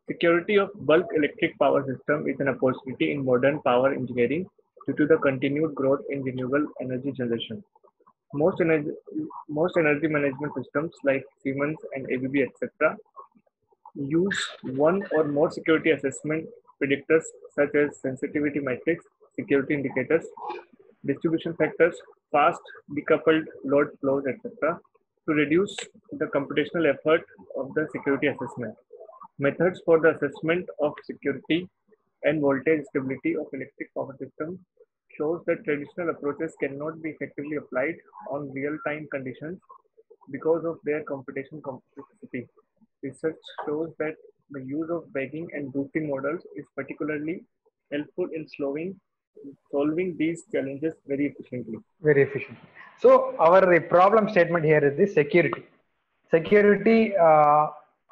Security of bulk electric power system is an opportunity in modern power engineering due to the continued growth in renewable energy generation. Most energy, most energy management systems like Siemens and ABB, etc., use one or more security assessment predictors such as sensitivity matrix, security indicators, distribution factors, fast decoupled load flows, etc., to reduce the computational effort of the security assessment. Methods for the assessment of security and voltage stability of electric power systems shows that traditional approaches cannot be effectively applied on real-time conditions because of their computation complexity. Research shows that the use of bagging and boosting models is particularly helpful in slowing, solving these challenges very efficiently. Very efficient. So our problem statement here is the security. Security. Uh,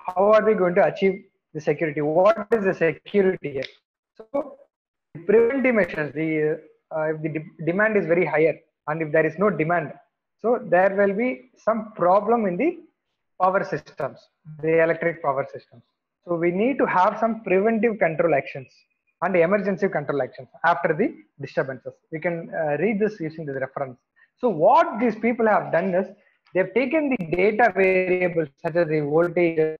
how are we going to achieve the security? What is the security here? So preventive measures. The uh, if the de- demand is very higher and if there is no demand, so there will be some problem in the power systems, the electric power systems. So we need to have some preventive control actions and emergency control actions after the disturbances. We can uh, read this using the reference. So what these people have done is they've taken the data variables such as the voltage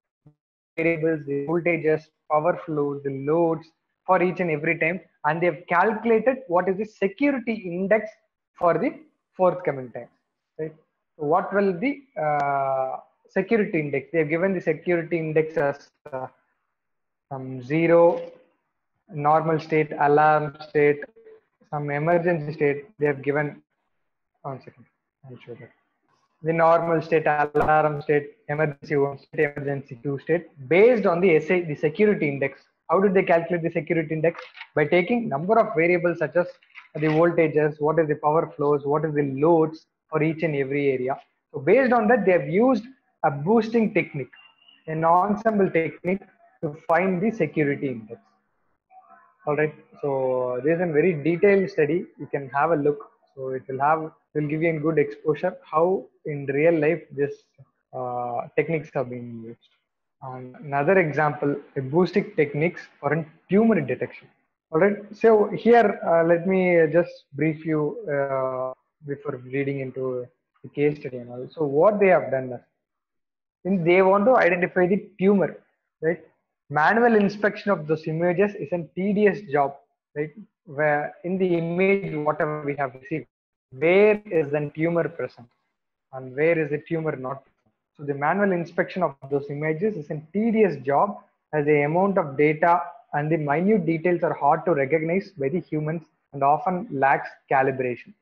variables, the voltages, power flow, the loads for each and every time, and they've calculated what is the security index for the forthcoming time. Right? So what will the uh, security index? They've given the security index as uh, some zero, normal state, alarm state, some emergency state. They have given. One second, I'll show that. the normal state, alarm state, emergency one state, emergency two state, based on the SA, the security index. How did they calculate the security index? By taking number of variables such as the voltages, what is the power flows, what is the loads for each and every area. So based on that, they have used a boosting technique, an ensemble technique to find the security index. All right. So this is a very detailed study. You can have a look. So it will have will give you a good exposure how in real life this uh, techniques are being used. And another example, a boosting techniques for tumor detection. All right. So here, uh, let me just brief you uh, before reading into the case study and all. So what they have done is, they want to identify the tumor, right? Manual inspection of those images is a tedious job, right? Where in the image, whatever we have received, where is the tumor present and where is the tumor not? So the manual inspection of those images is a tedious job as the amount of data and the minute details are hard to recognize by the humans and often lacks calibration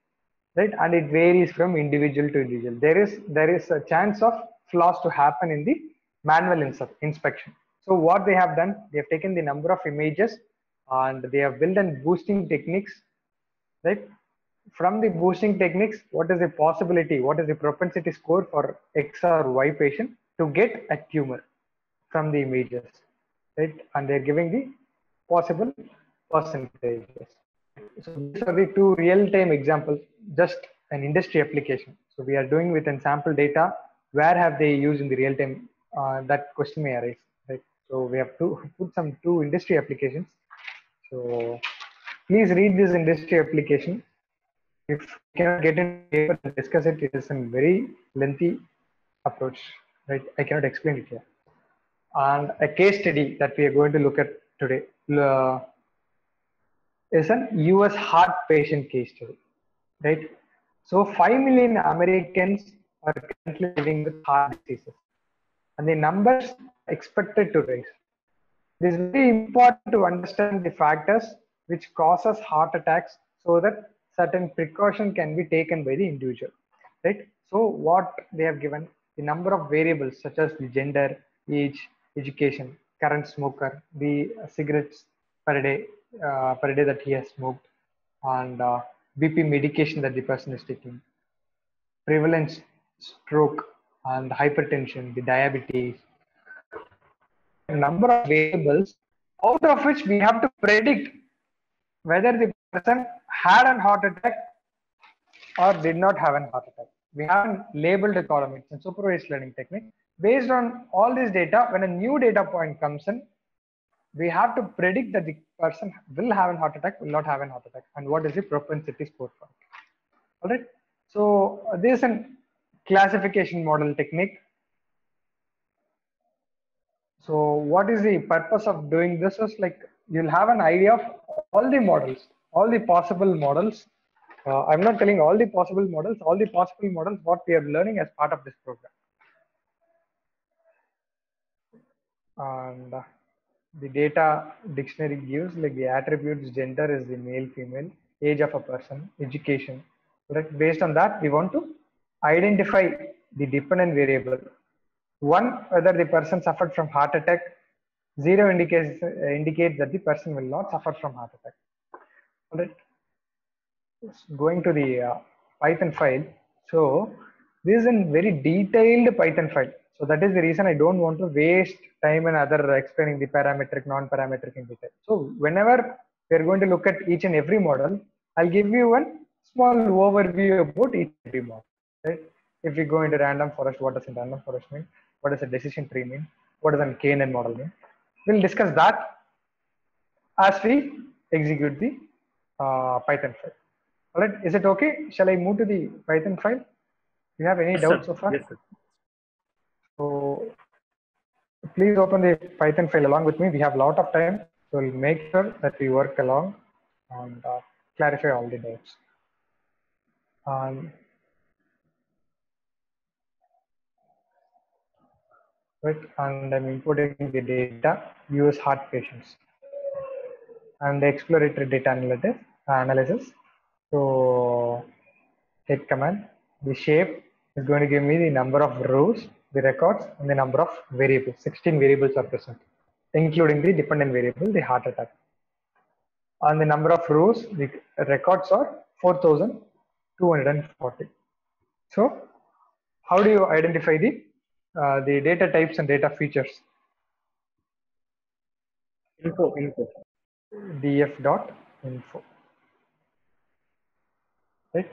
right and it varies from individual to individual there is there is a chance of flaws to happen in the manual ins- inspection so what they have done they have taken the number of images and they have built and boosting techniques right? From the boosting techniques what is the possibility what is the propensity score for x or y patient to get a tumor from the images right? And they're giving the possible percentages. So these are the two real-time examples just an industry application. So we are doing with sample data where have they used in the real time uh, that question may arise so we have to put some two industry applications. So please read this industry application. If you cannot get in paper and discuss it. It is a very lengthy approach right? I cannot explain it here. And a case study that we are going to look at today uh, is an US heart patient case study, right? So 5 million Americans are currently living with heart diseases. And the numbers expected to rise. It is very important to understand the factors which causes heart attacks so that certain precaution can be taken by the individual, right? So what they have given, the number of variables such as the gender, age, education, current smoker, the cigarettes per day, uh, per day that he has smoked, and uh, BP medication that the person is taking, prevalence, stroke, and hypertension, the diabetes, number of variables out of which we have to predict whether the person had an heart attack or did not have an heart attack. We haven't labeled a column. It's a supervised learning technique. Based on all this data, when a new data point comes in, we have to predict that the person will have a heart attack, will not have a heart attack, and what is the propensity score for it. All right. So this is a classification model technique. So what is the purpose of doing this is like you'll have an idea of all the models, all the possible models. Uh, I'm not telling all the possible models, all the possible models, what we are learning as part of this program. And uh, the data dictionary gives like the attributes gender is the male female age of a person education right based on that we want to identify the dependent variable one whether the person suffered from heart attack zero indicates uh, that the person will not suffer from heart attack all right going to the uh, python file so this is a very detailed python file so that is the reason I don't want to waste time and other explaining the parametric, non-parametric in detail. So whenever we're going to look at each and every model, I'll give you one small overview about each every model. Right? If we go into random forest, what does random forest mean? What does a decision tree mean? What does a KNN model mean? We'll discuss that as we execute the uh, Python file. All right, is it okay? Shall I move to the Python file? Do you have any Yes, doubts sir. so far? Yes, sir. So please open the Python file along with me. We have a lot of time. So we'll make sure that we work along and uh, clarify all the doubts. Um, right, and I'm importing the data, US heart patients and the exploratory data analysis. analysis. So hit command, the shape, is going to give me the number of rows, the records, and the number of variables. 16 variables are present, including the dependent variable, the heart attack. And the number of rows, the records are 4,240. So, how do you identify the uh, the data types and data features? Info, info. df dot info. Right.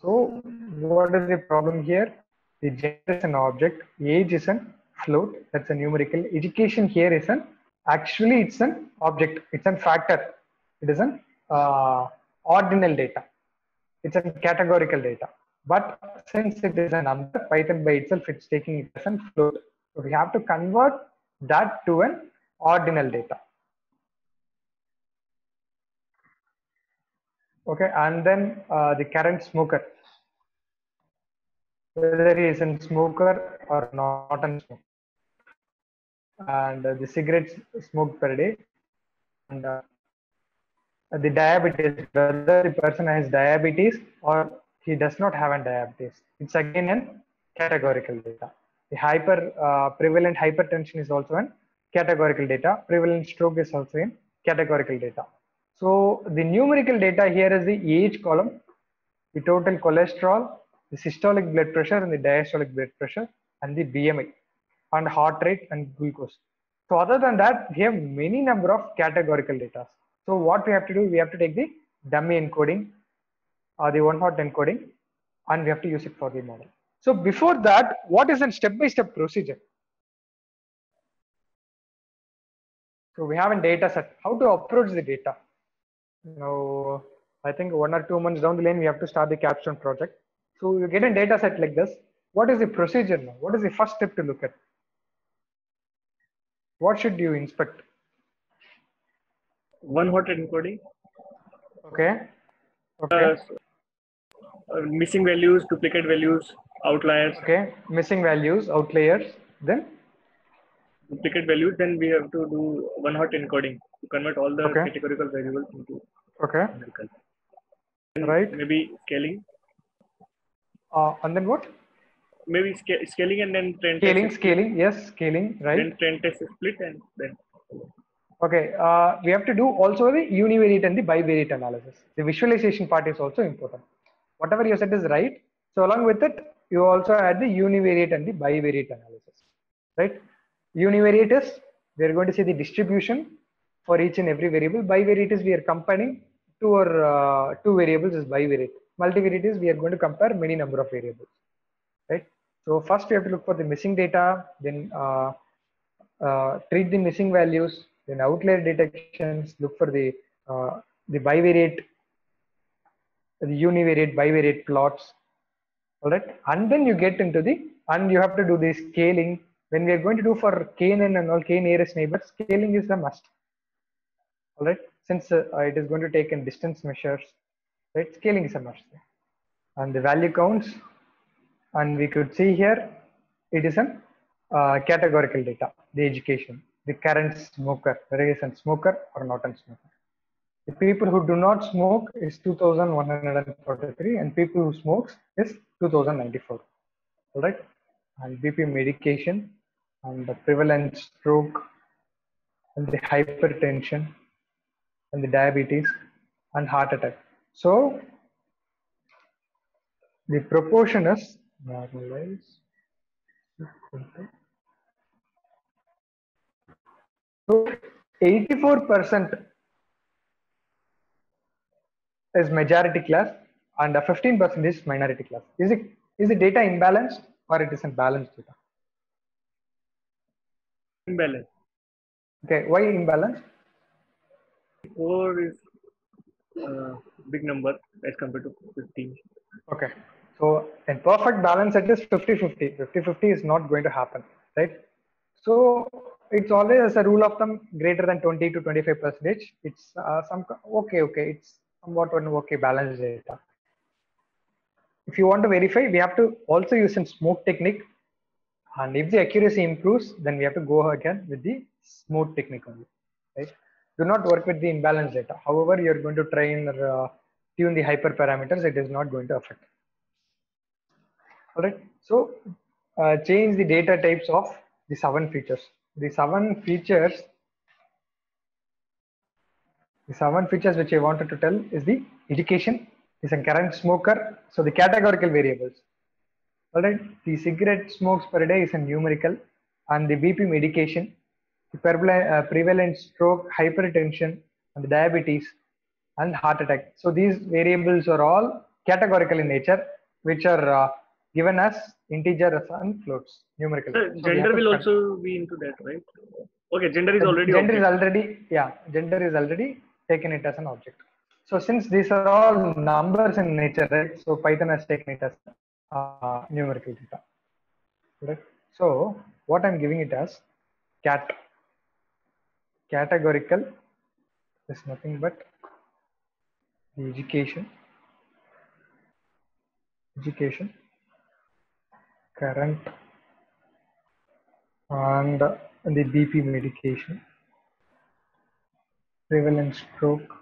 So what is the problem here? The gender is an object, age is an float, that's a numerical. Education here is an actually it's an object, it's a factor. It is an uh, ordinal data. It's a categorical data. But since it is a number, Python by itself it's taking it as a float. So we have to convert that to an ordinal data. okay and then uh, the current smoker whether he is a smoker or not a smoker and uh, the cigarettes smoked per day and uh, the diabetes whether the person has diabetes or he does not have a diabetes it's again an categorical data the hyper uh, prevalent hypertension is also an categorical data prevalent stroke is also in categorical data so the numerical data here is the age column, the total cholesterol, the systolic blood pressure and the diastolic blood pressure and the BMI and heart rate and glucose. So other than that, we have many number of categorical data. So what we have to do, we have to take the dummy encoding or the one hot encoding and we have to use it for the model. So before that, what is a step-by-step procedure? So we have a data set, how to approach the data. Now, I think one or two months down the line, we have to start the capstone project. So you get a data set like this. What is the procedure now? What is the first step to look at? What should you inspect? One hot encoding. Okay. Okay. Uh, uh, missing values, duplicate values, outliers, Okay. Missing values, outliers. Then duplicate values. Then we have to do one hot encoding to convert all the Okay. categorical variables into okay. numerical. Right. Maybe scaling. Uh, and then what? Maybe sca- scaling and then trend Scaling, test. scaling. Yes, scaling. Right. Then train test split and then Okay, uh, we have to do also the univariate and the bivariate analysis. The visualization part is also important. Whatever you said is right. So along with it, you also add the univariate and the bivariate analysis, right? Univariate is we are going to see the distribution for each and every variable. Bivariate is we are comparing two or uh, two variables is bivariate. Multivariate is we are going to compare many number of variables, right? So first we have to look for the missing data, then uh, uh, treat the missing values, then outlier detections, look for the uh, the bivariate, the univariate, bivariate plots. All right, and then you get into the and you have to do the scaling. When we are going to do for KNN and all k nearest neighbors, scaling is a must. All right, since uh, it is going to take in distance measures, right? Scaling is a must. And the value counts, and we could see here, it is a uh, categorical data, the education, the current smoker, whether he is a smoker or not a smoker. The people who do not smoke is 2143 and people who smokes is 2094. All right. And BP medication and the prevalent stroke and the hypertension and the diabetes and heart attack. So the proportion is normalized. So 84% is majority class and a 15% is minority class. Is it is the data imbalanced or it is a balanced data? Imbalanced. Okay, why imbalanced? Four is uh, big number as compared to 15. Okay, so in perfect balance it is 50-50. 50-50 is not going to happen, right? So it's always as a rule of thumb greater than 20 to 25 percentage. It's uh, some okay, okay. It's somewhat an okay balanced data. If you want to verify, we have to also use some SMOTE technique. And if the accuracy improves, then we have to go again with the SMOTE technique only, right? Do not work with the imbalanced data. However, you're going to train and uh, tune the hyperparameters, it is not going to affect. All right. So uh, change the data types of the seven features. The seven features, the seven features which I wanted to tell is the education, is a current smoker. So the categorical variables. All right. The cigarette smokes per day is a numerical, and the BP medication, the prevalent, uh, stroke, hypertension, and the diabetes, and heart attack. So these variables are all categorical in nature, which are uh, given as integers and floats, numerical. Sir, So gender will also be into that, right? Okay, gender is already gender is already yeah gender is already taken it as an object. So since these are all numbers in nature right? So python has taken it as uh, numerical data. Right so what i'm giving it as? Cat categorical is nothing but the education education current and the BP medication, prevalent stroke,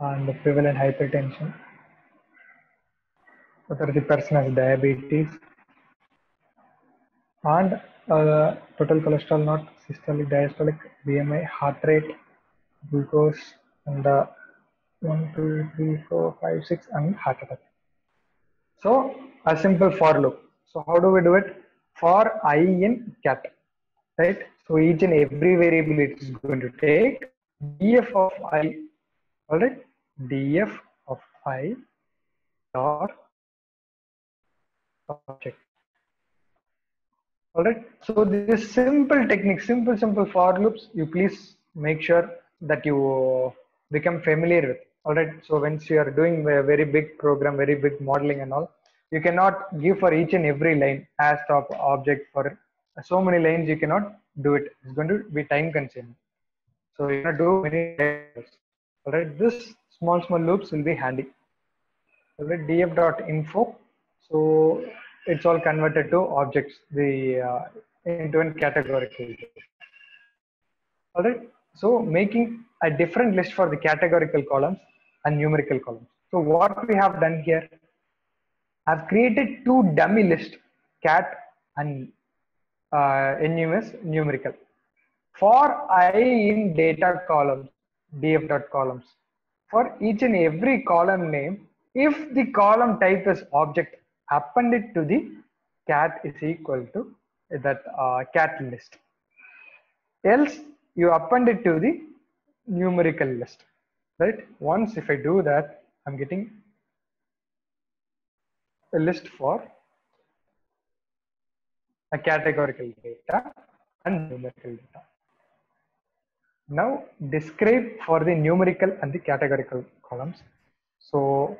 and the prevalent hypertension. Whether the person has diabetes and uh, total cholesterol, not systolic, diastolic, BMI, heart rate, glucose, and uh, one, two, three, four, five, six, and heart attack. So a simple for loop. So how do we do it? For i in cat, right? So each and every variable it is going to take df of i, all right? df of i dot object. All right. So this simple technique, simple simple for loops. You please make sure that you become familiar with. All right. So once you are doing a very big program, very big modeling and all, you cannot give for each and every line as top object for so many lines. You cannot do it. It's going to be time consuming. So you cannot do many. layers. All right. This small small loops will be handy. All right. df.info. So it's all converted to objects. The uh, into a categorical. All right. So making a different list for the categorical columns and numerical columns. So what we have done here, I've created two dummy lists, cat and uh, NUS numerical. For i in data columns, df dot columns. For each and every column name, if the column type is object, append it to the cat is equal to that uh, cat list. Else you append it to the numerical list, right? Once if I do that, I'm getting a list for a categorical data and numerical data. Now describe for the numerical and the categorical columns. So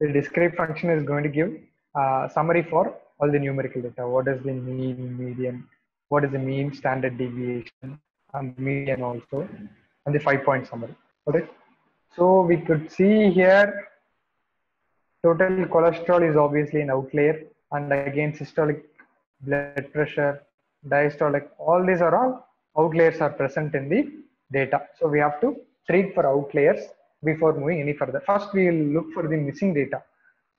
the describe function is going to give uh, summary for all the numerical data. What is the mean, median, what is the mean, standard deviation, and median also, and the five point summary. Okay. So we could see here total cholesterol is obviously an outlier, and again systolic blood pressure, diastolic, all these are all outliers are present in the data. So we have to treat for outliers before moving any further. First, we will look for the missing data.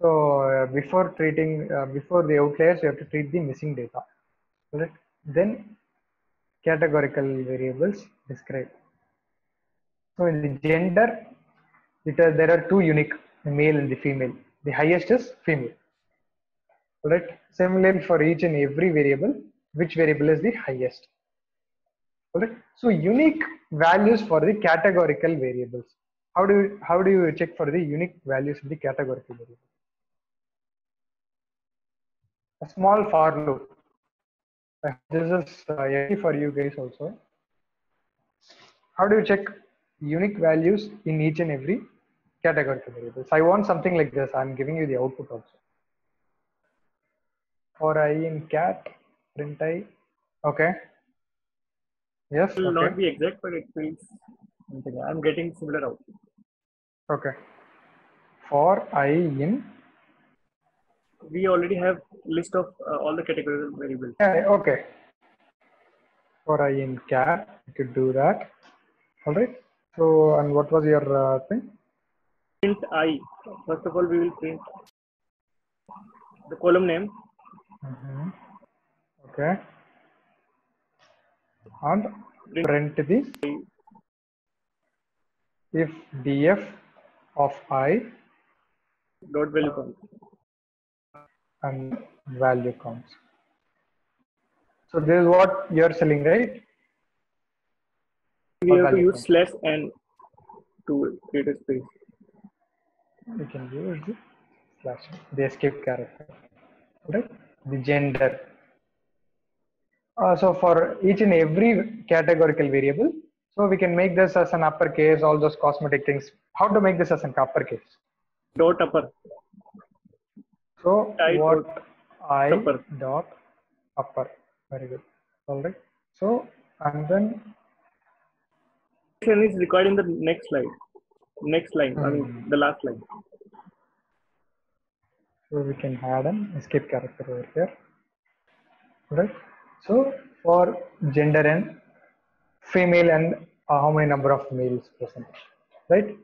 So uh, before treating, uh, before the outliers, you have to treat the missing data. Right? Then categorical variables describe. So in the gender, it, uh, there are two unique, the male and the female. The highest is female. Right? Similarly for each and every variable, which variable is the highest. So unique values for the categorical variables. How do you, how do you check for the unique values in the categorical variables? A small for loop. This is uh, for you guys also. How do you check unique values in each and every categorical variables? I want something like this. I'm giving you the output also. For i in cat, print i. Okay. Yes. It will okay. not be exact, but it means something. I'm getting similar output. Okay. For i in We already have list of uh, all the categorical variables. yeah, okay. For i in cat, you could do that. All right. So and what was your uh, thing? Print i. First of all, we will print the column name, Mhm. Okay. And print the if df of i dot value count. and value counts. So this is what you're selling, right? We have to use slash n to create a space. We can use the slash the escape character, right? The gender. Uh, so for each and every categorical variable, so we can make this as an uppercase, all those cosmetic things. How to make this as an uppercase? Dot upper. So I what dot I upper. dot upper. Very good. All right. So and then is required in the next slide. Next line, I mean Hmm. the last line. so we can add an escape character over here. Right. So for gender and female and uh, how many number of males present. Right.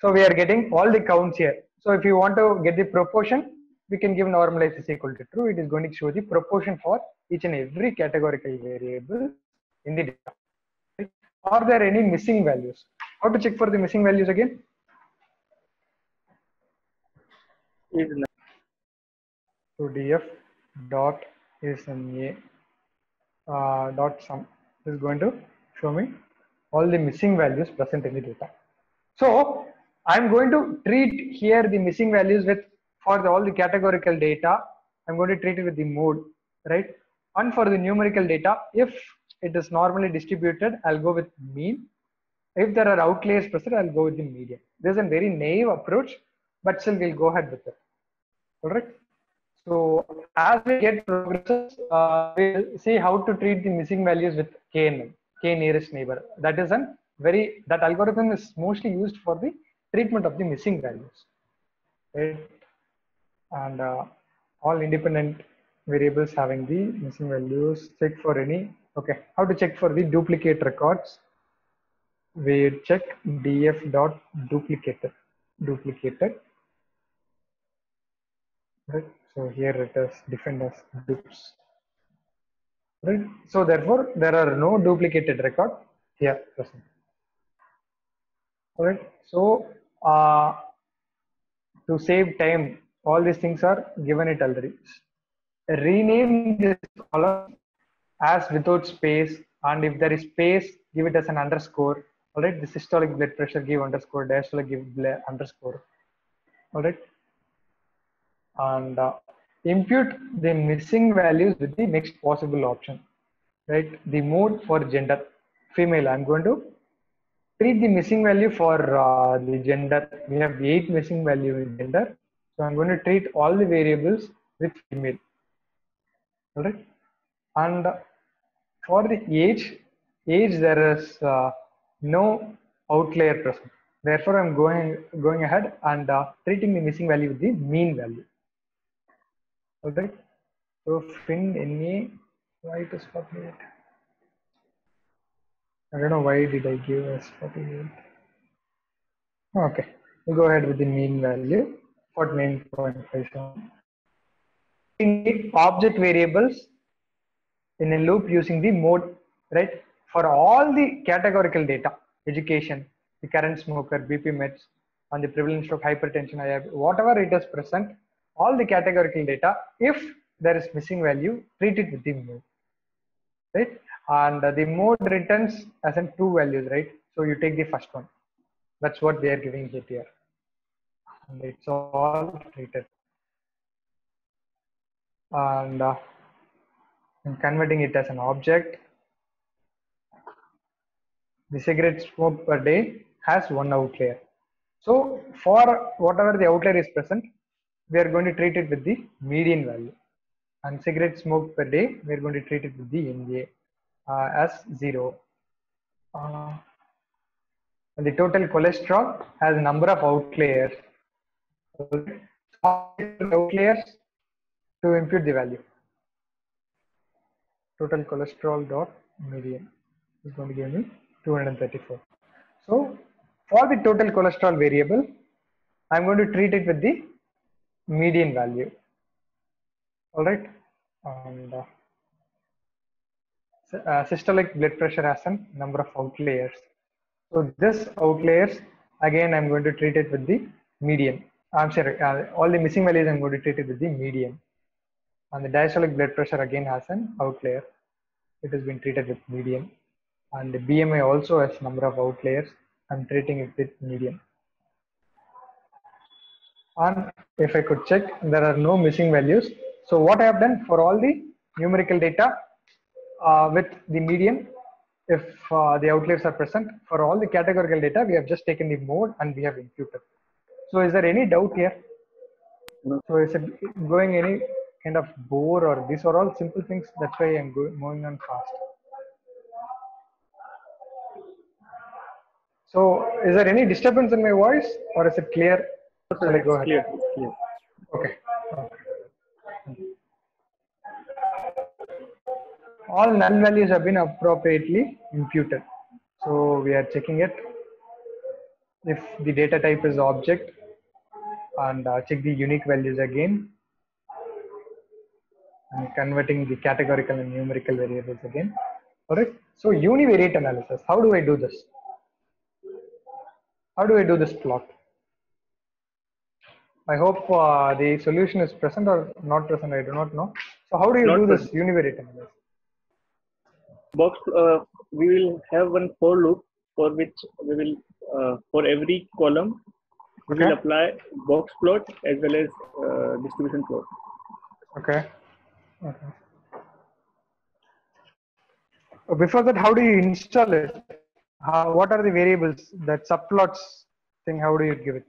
So we are getting all the counts here. So if you want to get the proportion, we can give normalize is equal to true. It is going to show the proportion for each and every categorical variable in the data. Right? Are there any missing values? How to check for the missing values again? So df dot is an a uh, dot sum is going to show me all the missing values present in the data. So I'm going to treat here the missing values with for the, all the categorical data. I'm going to treat it with the mode, right? And for the numerical data, if it is normally distributed, I'll go with mean. If there are outliers present, I'll go with the median. This is a very naive approach, but still we'll go ahead with it. All right. So as we get progresses, uh, we'll see how to treat the missing values with KNN, K nearest neighbor. That is a very, that algorithm is mostly used for the treatment of the missing values. Right? And uh, all independent variables having the missing values, check for any, okay, how to check for the duplicate records. We check df dot duplicated, duplicated right so here it is defined as dupes right? So therefore there are no duplicated record. Here present all right so uh, to save time all these things are given it already. Rename this column as without space and if there is space give it as an underscore. All right the systolic blood pressure give underscore diastolic give underscore. All right and uh, impute the missing values with the next possible option right? The mode for gender female. I'm going to treat the missing value for uh, the gender. We have eight missing value in gender. So i'm going to treat all the variables with female. All right and for the age age there is uh, no outlier present. Therefore i'm going going ahead and uh, treating the missing value with the mean value right. So fillna why it is 48 i don't know why did i give us 48 okay. We'll go ahead with the mean value 49.57 we need object variables in a loop using the mode right for all the categorical data education the current smoker bp meds and the prevalence of hypertension i have whatever it is present all the categorical data if there is missing value treat it with the mode right? And the mode returns as in two values right? So you take the first one. That's what they are giving it here. And it's all treated. And uh, I'm converting it as an object the cigarette smoke per day has one outlier. So for whatever the outlier is present we are going to treat it with the median value. And cigarette smoke per day we are going to treat it with the NA uh, as zero. Uh, the total cholesterol has a number of outliers. Outliers to impute the value. Total cholesterol dot median is going to give me 234 so for the total cholesterol variable i'm going to treat it with the median value. All right. And uh, uh, systolic blood pressure has a number of outliers. So this outliers, again, I'm going to treat it with the median. I'm sorry, uh, all the missing values, I'm going to treat it with the median. And the diastolic blood pressure again has an outlier. It has been treated with median. And the BMI also has number of outliers. I'm treating it with median. And if I could check, there are no missing values. So what I have done for all the numerical data uh, with the median, if uh, the outliers are present, for all the categorical data, we have just taken the mode and we have imputed. So is there any doubt here? So is it going any kind of bore or these are all simple things. That's why I'm going, moving on fast. So is there any disturbance in my voice or is it clear? I go ahead? Clear, clear. Okay. All null values have been appropriately imputed. So we are checking it. If the data type is object and uh, check the unique values again. And converting the categorical and numerical variables again. Alright. So univariate analysis. How do I do this? How do I do this plot? I hope uh, the solution is present or not present. I do not know. So how do you Not do this univariate analysis? Box, uh, we will have one for loop for which we will, uh, for every column, we will apply box plot as well as uh, distribution plot. Okay. okay. Before that, how do you install it? How, what are the variables that subplots thing? How do you give it?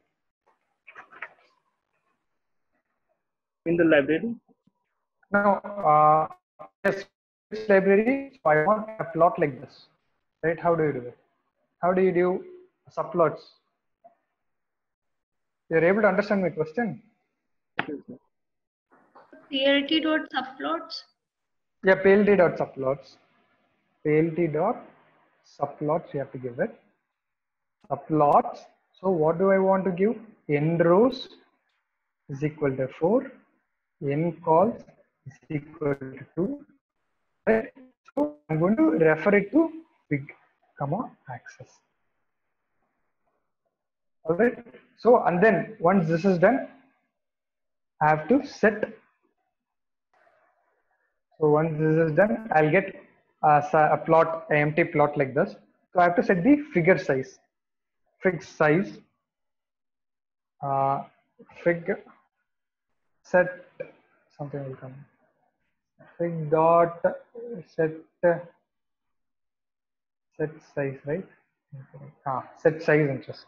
in the library? Now, uh, yes, it's library. So I want a plot like this, right? How do you do it? How do you do subplots? You're able to understand my question? Plt. Dot subplots. Yeah, dot subplots you have to give it. Subplots. So what do I want to give? N rows is equal to 4 m calls is equal to 2. Right? So I'm going to refer it to big comma axis. All right. So and then once this is done, I have to set. So once this is done, I'll get a, a plot, empty plot like this. So I have to set the figure size, fig size, uh, fig set something will come. Fig dot set set size, right? Ah, set size inches.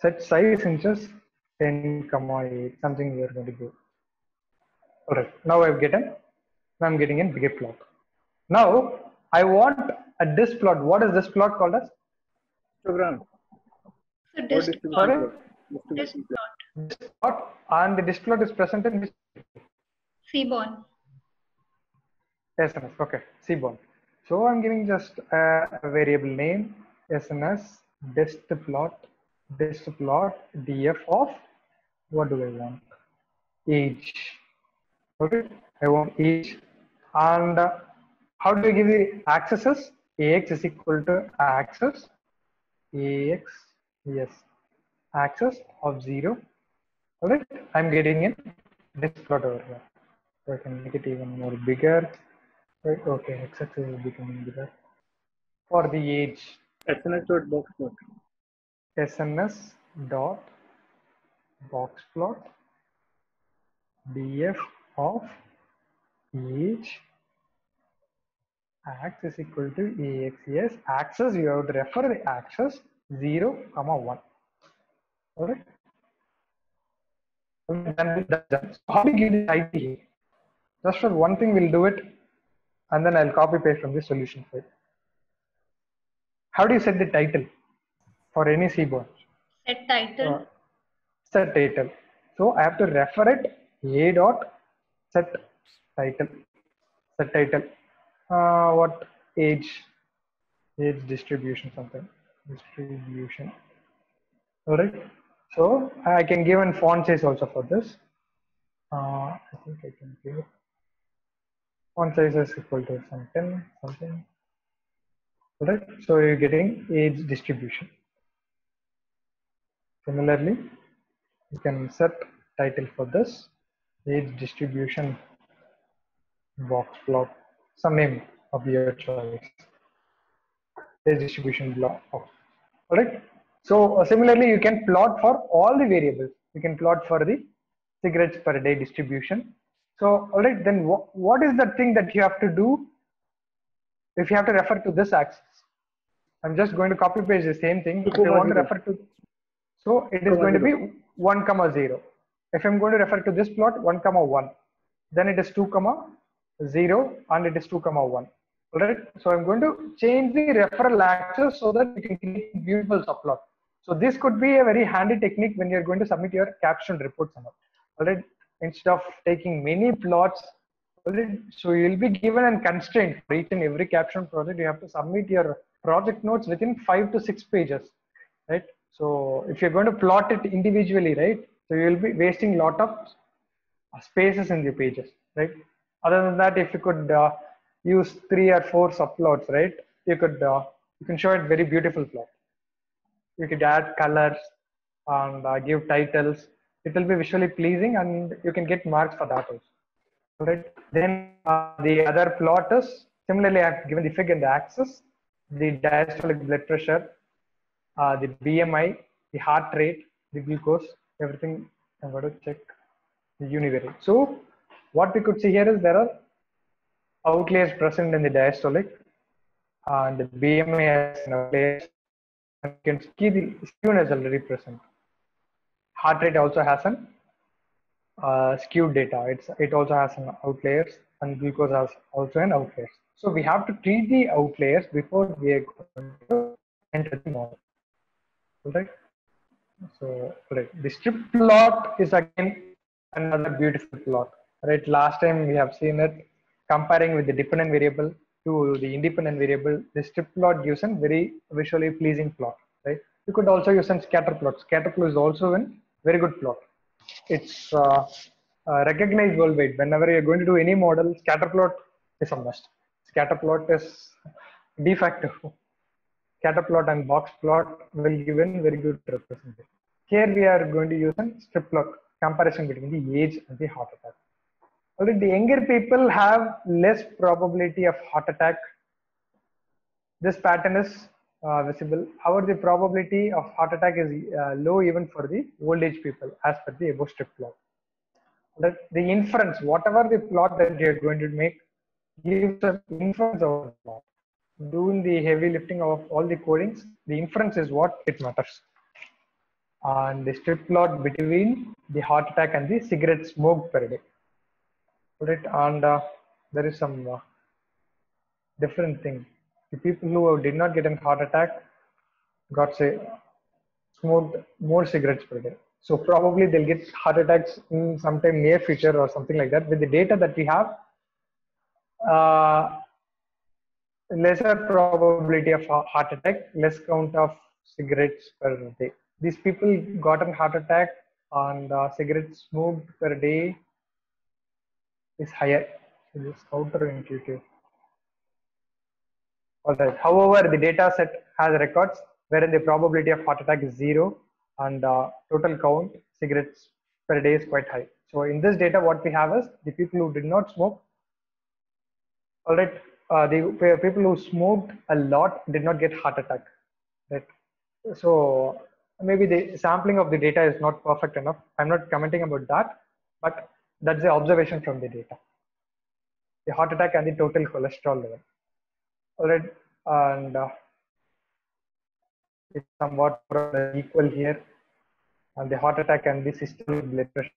Set size inches 10 comma 8, something we are going to do. Alright, now I've gotten now I'm getting in bigger plot. Now I want a disk plot. What is this plot called as? histogram So disk plot. Sorry? Disk plot. plot. Disk plot and the disk plot is present in this Seaborn. SNS. Okay, Seaborn. So I'm giving just a, variable name SNS disk plot disk plot df of what do I want? Age. Okay, I want age and uh, how do you give the accesses? ax is equal to axes ax yes axes of zero. All right, I'm getting in disk plot over here. So I can make it even more bigger. Right, okay, x-axis is becoming bigger. For the age, SNS dot box plot. SNS dot box plot df of age ax is equal to ax. Yes, axis you have to refer the axis 0, comma 1. Alright. Then that's done. So how do you give the here? Just for one thing, we'll do it and then I'll copy paste from the solution file. How do you set the title for any seaborn? Set title. Uh, set title. So I have to refer it a dot set title. Set title. Uh, what age? Age distribution something. Distribution. Alright. So I can give an font size also for this. Uh, I think I can give it. Font size is equal to some 10, something. Alright, so you're getting age distribution. Similarly, you can set title for this age distribution box plot, some name of your choice. Age distribution block. Alright, so uh, similarly, you can plot for all the variables. You can plot for the cigarettes per day distribution. So, all right, then wh- what is the thing that you have to do if you have to refer to this axis? I'm just going to copy paste the same thing. If I want to refer to, so it is going to be 1 comma 0. If I'm going to refer to this plot 1 comma 1, then it is 2 comma 0 and it is 2 comma 1. All right, so I'm going to change the referral axis so that you can create beautiful subplot. So this could be a very handy technique when you're going to submit your capstone reports and all. All right, instead of taking many plots, so you'll be given a constraint for each and every capstone project. You have to submit your project notes within five to six pages, right? So if you're going to plot it individually, right? So you'll be wasting a lot of spaces in the pages, right? Other than that, if you could uh, use three or four subplots, right? You could uh, you can show it very beautiful plot. You could add colors and uh, give titles. It will be visually pleasing, and you can get marks for that also. Then uh, the other plot is similarly. I've given the fig and the axis, the diastolic blood pressure, uh, the BMI, the heart rate, the glucose, everything. I'm going to check the univariate. So what we could see here is there are outliers present in the diastolic and the BMI has an outlier you can see the skewness already present. Heart rate also has an uh, skewed data. It's it also has an outliers and glucose has also an outliers. So we have to treat the outliers before we are going to enter the model. Right? So right. the strip plot is again another beautiful plot. Right. Last time we have seen it comparing with the dependent variable to the independent variable. The strip plot gives a very visually pleasing plot. Right. You could also use a scatter plot. Scatter plot is also a very good plot. It's uh, uh, recognized worldwide. Whenever you're going to do any model, scatter plot is a must. Scatter plot is de facto. Scatter plot and box plot will give in very good representation. Here we are going to use a strip plot comparison between the age and the heart attack. Already, the younger people have less probability of heart attack. This pattern is uh, visible. However, the probability of heart attack is uh, low even for the old age people as per the above strip plot. That the inference, whatever the plot that you're going to make, gives an inference of plot. Doing the heavy lifting of all the codings, the inference is what it matters. And the strip plot between the heart attack and the cigarette smoke per day. Right, and uh, there is some uh, different thing. The people who did not get a heart attack got say smoked more cigarettes per day. So probably they'll get heart attacks in sometime near future or something like that. With the data that we have, uh, lesser probability of heart attack, less count of cigarettes per day. These people got a heart attack and uh, cigarettes smoked per day is higher. It is counterintuitive. Alright. However, the data set has records wherein the probability of heart attack is zero and uh, total count cigarettes per day is quite high. So in this data, what we have is the people who did not smoke. Alright, uh, the people who smoked a lot did not get heart attack. Right. So maybe the sampling of the data is not perfect enough. I'm not commenting about that, but that's the observation from the data. The heart attack and the total cholesterol level. Alright, and uh, it's somewhat equal here. And the heart attack and the systolic blood pressure.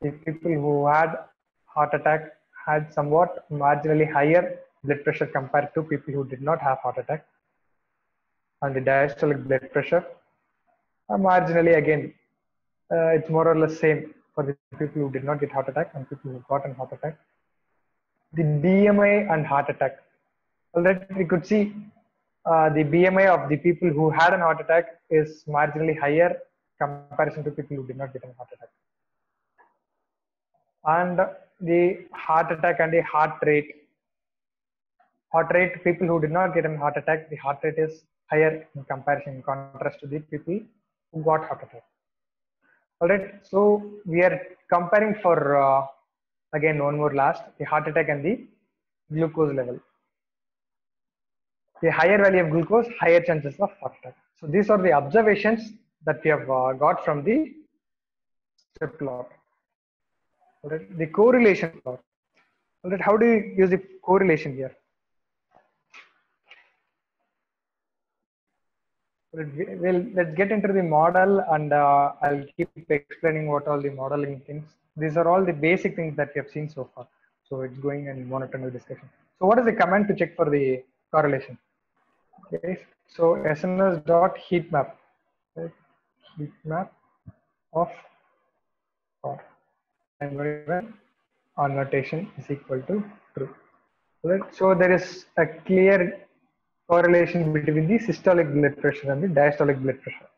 The people who had heart attack had somewhat marginally higher blood pressure compared to people who did not have heart attack. And the diastolic blood pressure, uh, marginally again, uh, it's more or less same for the people who did not get heart attack and people who got a heart attack. The BMI and heart attack. Already we could see uh, the BMI of the people who had an heart attack is marginally higher comparison to people who did not get a heart attack. and the heart attack and the heart rate. Heart rate, people who did not get a heart attack, the heart rate is higher in comparison, in contrast to the people who got heart attack. All right, so we are comparing for uh, again one more last the heart attack and the glucose level. The higher value of glucose, higher chances of attack. So these are the observations that we have uh, got from the strip plot. Right, the correlation plot. Right, how do you use the correlation here? Right, we- Well, let's get into the model and uh, I'll keep explaining what all the modeling things. These are all the basic things that we have seen so far. So it's going in monotone discussion. So what is the command to check for the correlation? Okay, so SNS dot heat map, right? heat map of or wherever annotation is equal to true. Right? So there is a clear correlation between the systolic blood pressure and the diastolic blood pressure.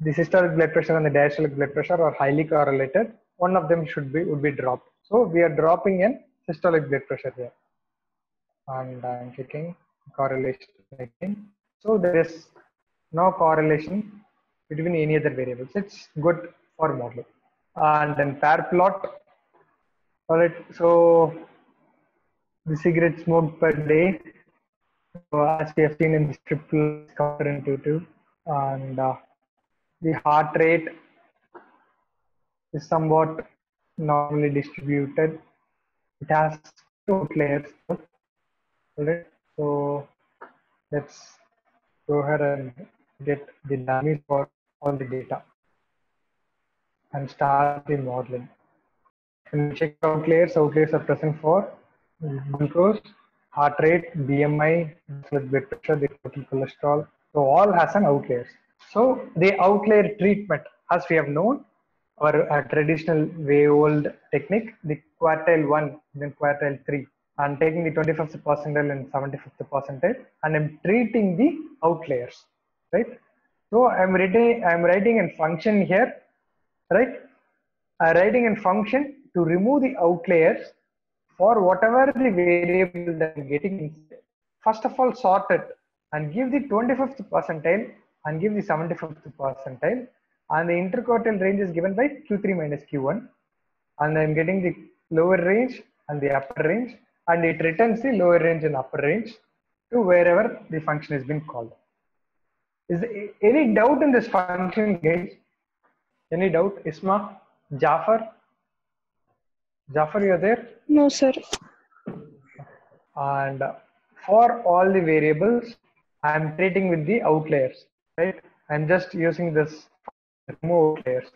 The systolic blood pressure and the diastolic blood pressure are highly correlated. One of them should be would be dropped. So we are dropping in systolic blood pressure here. And I'm clicking correlation So there is no correlation between any other variables. It's good for modeling. And then pair plot. All right. So the cigarette smoked per day. So as we have seen in the strip, triple counterintuitive, and uh, the heart rate is somewhat normally distributed. It has two layers. Alright, so Let's go ahead and get the dummy for all the data and start the modeling. And check outliers. Outliers are present for glucose, heart rate, BMI, blood pressure, the total cholesterol. So all has an outliers. So the outlier treatment, as we have known, or a uh, traditional way old technique, the quartile 1, then quartile 3 and taking the 25th percentile and 75th percentile and I'm treating the outliers, right? So I'm writing, I'm writing a function here, right? I'm writing a function to remove the outliers for whatever the variable that I'm getting. First of all, sort it and give the 25th percentile and give the 75th percentile and the interquartile range is given by Q3 minus Q1 and I'm getting the lower range and the upper range and it returns the lower range and upper range to wherever the function has been called. Is there any doubt in this function guys? Any doubt? Isma? Jafar? Jafar, you're there? No, sir. And for all the variables, I'm treating with the outliers, right? I'm just using this remove outliers.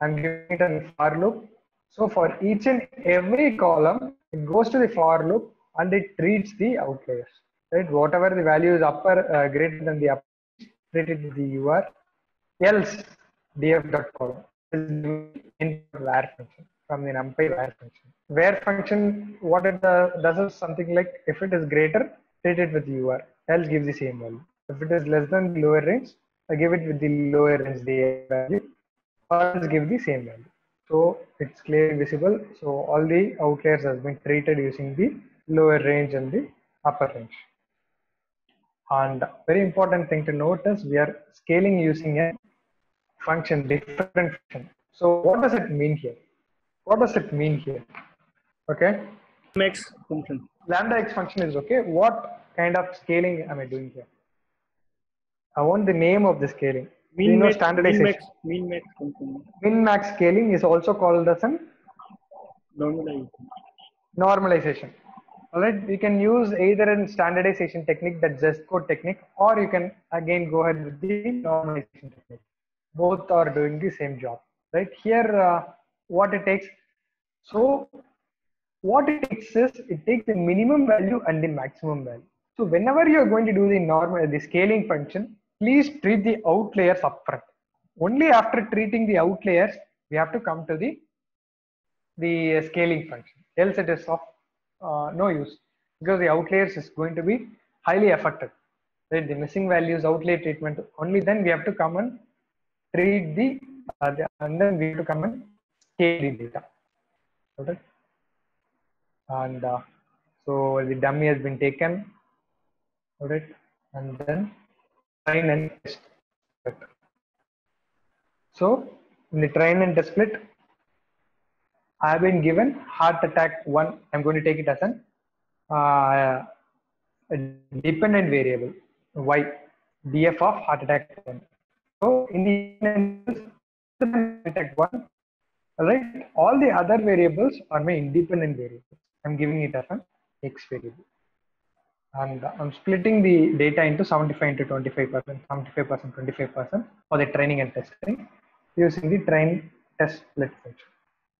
I'm giving it a for loop. So for each and every column, it goes to the for loop and it treats the outliers, right? Whatever the value is upper, uh, greater than the upper, treated with the UR, else df dot column is in where function from the numpy where function. Where function, what it uh, does is something like if it is greater, treat it with UR, else give the same value. If it is less than the lower range, I give it with the lower range the value, or else give the same value. So it's clearly visible. So all the outliers has been treated using the lower range and the upper range. And very important thing to note is we are scaling using a function, different function. So what does it mean here? What does it mean here? Okay. Max function. Lambda x function is okay. What kind of scaling am I doing here? I want the name of the scaling. Mean we know max, standardization. Mean max, mean max. Min max scaling is also called as an Normalization. normalization. All right, you can use either a standardization technique, that just code technique, or you can again go ahead with the normalization technique. Both are doing the same job, right? Here, uh, what it takes. So, what it takes is it takes the minimum value and the maximum value. So, whenever you are going to do the normal, the scaling function, please treat the outliers upfront. Only after treating the outliers, we have to come to the the scaling function. Else it is of uh, no use because the outliers is going to be highly affected. Right? The missing values outlier treatment. Only then we have to come and treat the, uh, the and then we have to come and scale the data. It? And uh, so the dummy has been taken. Got it? And then train and. So in the train and test split, I have been given heart attack one. I'm going to take it as an uh, dependent variable y df of heart attack one. So in the attack one, all right, all the other variables are my independent variables. I'm giving it as an x variable. And I'm splitting the data into 75 into 25%, 75%, 25% for the training and testing using the train test split function.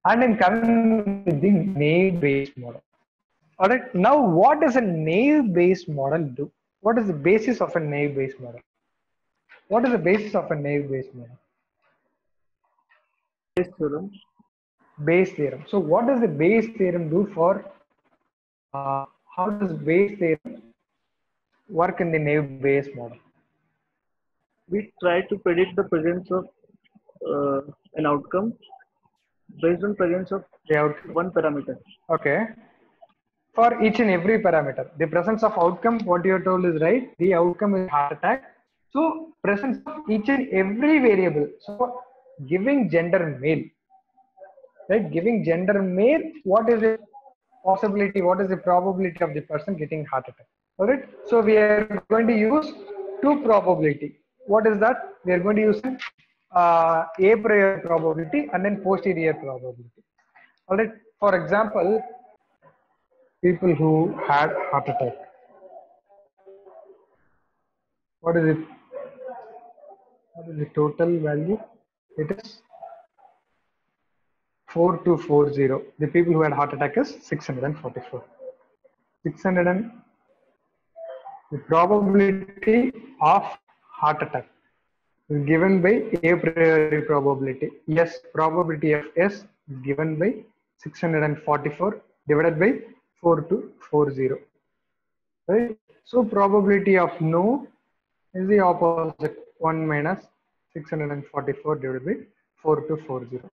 And I'm coming with the naive Bayes model. All right, now what does a naive Bayes model do? What is the basis of a naive Bayes model? What is the basis of a naive Bayes model? Bayes theorem. Bayes theorem. So what does the Bayes theorem do for, uh, how does Bayes theorem work in the naive Bayes model? We try to predict the presence of uh, an outcome based on presence of one parameter. okay. For each and every parameter, the presence of outcome, what you are told is right. The outcome is heart attack. So presence of each and every variable. So giving gender male, right? Giving gender male, what is the possibility? What is the probability of the person getting heart attack? All right. So we are going to use two probability. What is that? We are going to use uh, a priori probability and then posterior probability. All right. For example, people who had heart attack. What is it? What is the total value? It is 4240. The people who had heart attack is 644. 600 and the probability of heart attack is given by a priori probability. Yes, probability of S is given by 644 divided by 4240. Right? So probability of no is the opposite 1 minus 644 divided by 4240.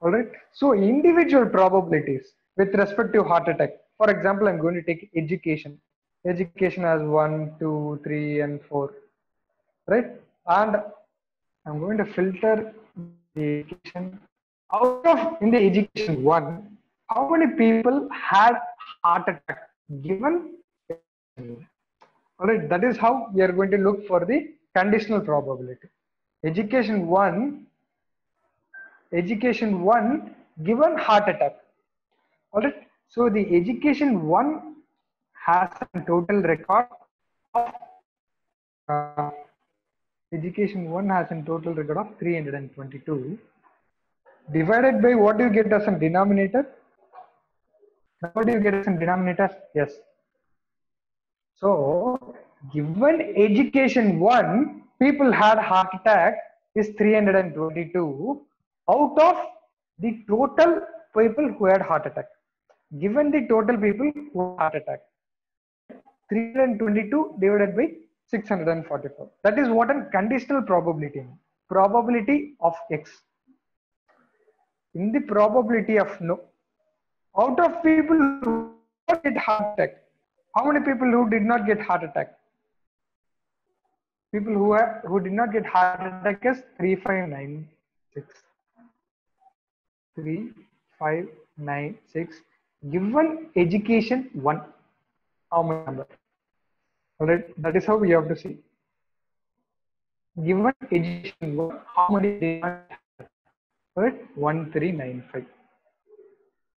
All right. So individual probabilities with respect to heart attack. For example, I'm going to take education. Education has one, two, three, and four. Right. And I'm going to filter the education out of in the education one. How many people had heart attack given? All right. That is how we are going to look for the conditional probability. Education one education 1 given heart attack. All right. So the education 1 has a total record of uh, education 1 has a total record of 322 divided by what do you get as a denominator? What do you get as a denominator? Yes. So given education 1 people had heart attack is 322 out of the total people who had heart attack. Given the total people who had heart attack, 322 divided by 644. That is what a conditional probability. Probability of X. In the probability of no, out of people who get heart attack, how many people who did not get heart attack? People who have, who did not get heart attack is 3596. 3596 given education 1 how many number? All right that is how we have to see. Given education 1 how many did not have? all right 1395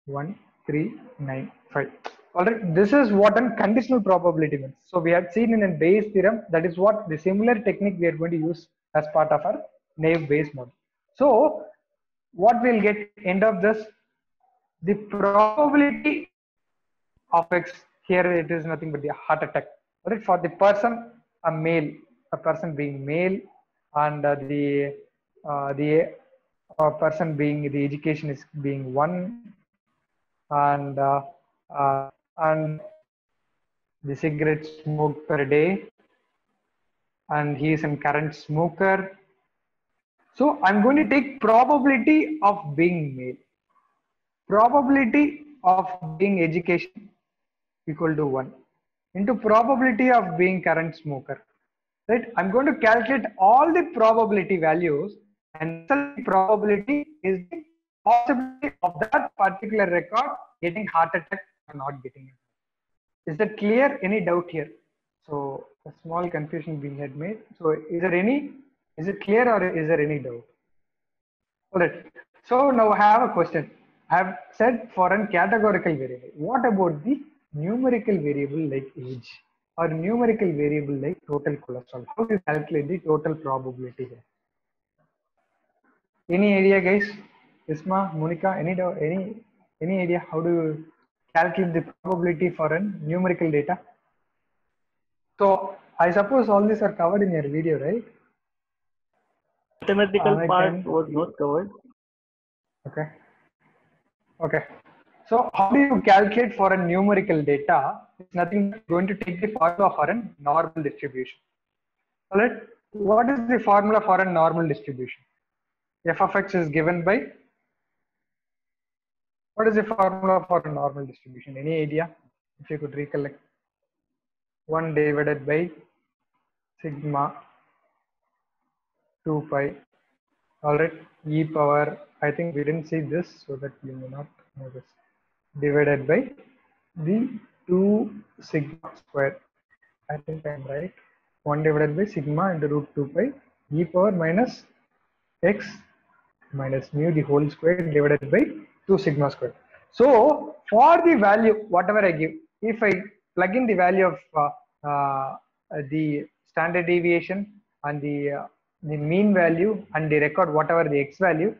1395 all right this is what a conditional probability means. So we had seen in a Bayes theorem that is what the similar technique we are going to use as part of our naive Bayes model. So what we'll get end of this? The probability of x here it is nothing but the heart attack. Right for the person a male a person being male and uh, the uh, the uh, person being the education is being one and uh, uh, and the cigarette smoke per day and he is a current smoker so I'm going to take probability of being male. probability of being education equal to 1 into probability of being current smoker. Right? I'm going to calculate all the probability values and the probability is the possibility of that particular record getting heart attack or not getting it. Is that clear? Any doubt here? So a small confusion we had made. So is there any is it clear or is there any doubt? All right. So now i have a question. I have said for a categorical variable what about the numerical variable like age or numerical variable like total cholesterol? How do you calculate the total probability here? Any idea guys? Isma monica any any any idea how do you calculate the probability for a numerical data? So i suppose all these are covered in your video right Mathematical I part can- was not covered. Okay. Okay. So how do you calculate for a numerical data? It's nothing going to take the formula for a normal distribution. All right. What is the formula for a normal distribution? f of x is given by what is the formula for a normal distribution? Any idea? If you could recollect. 1 divided by sigma 2 pi. All right e power i think we didn't see this so that you may not know this. Divided by the 2 sigma square. I think i'm right. 1 divided by sigma into root 2 pi e power minus x minus mu the whole square divided by 2 sigma square. So for the value whatever i give if i plug in the value of uh, uh, the standard deviation and the uh, the mean value and the record whatever the x value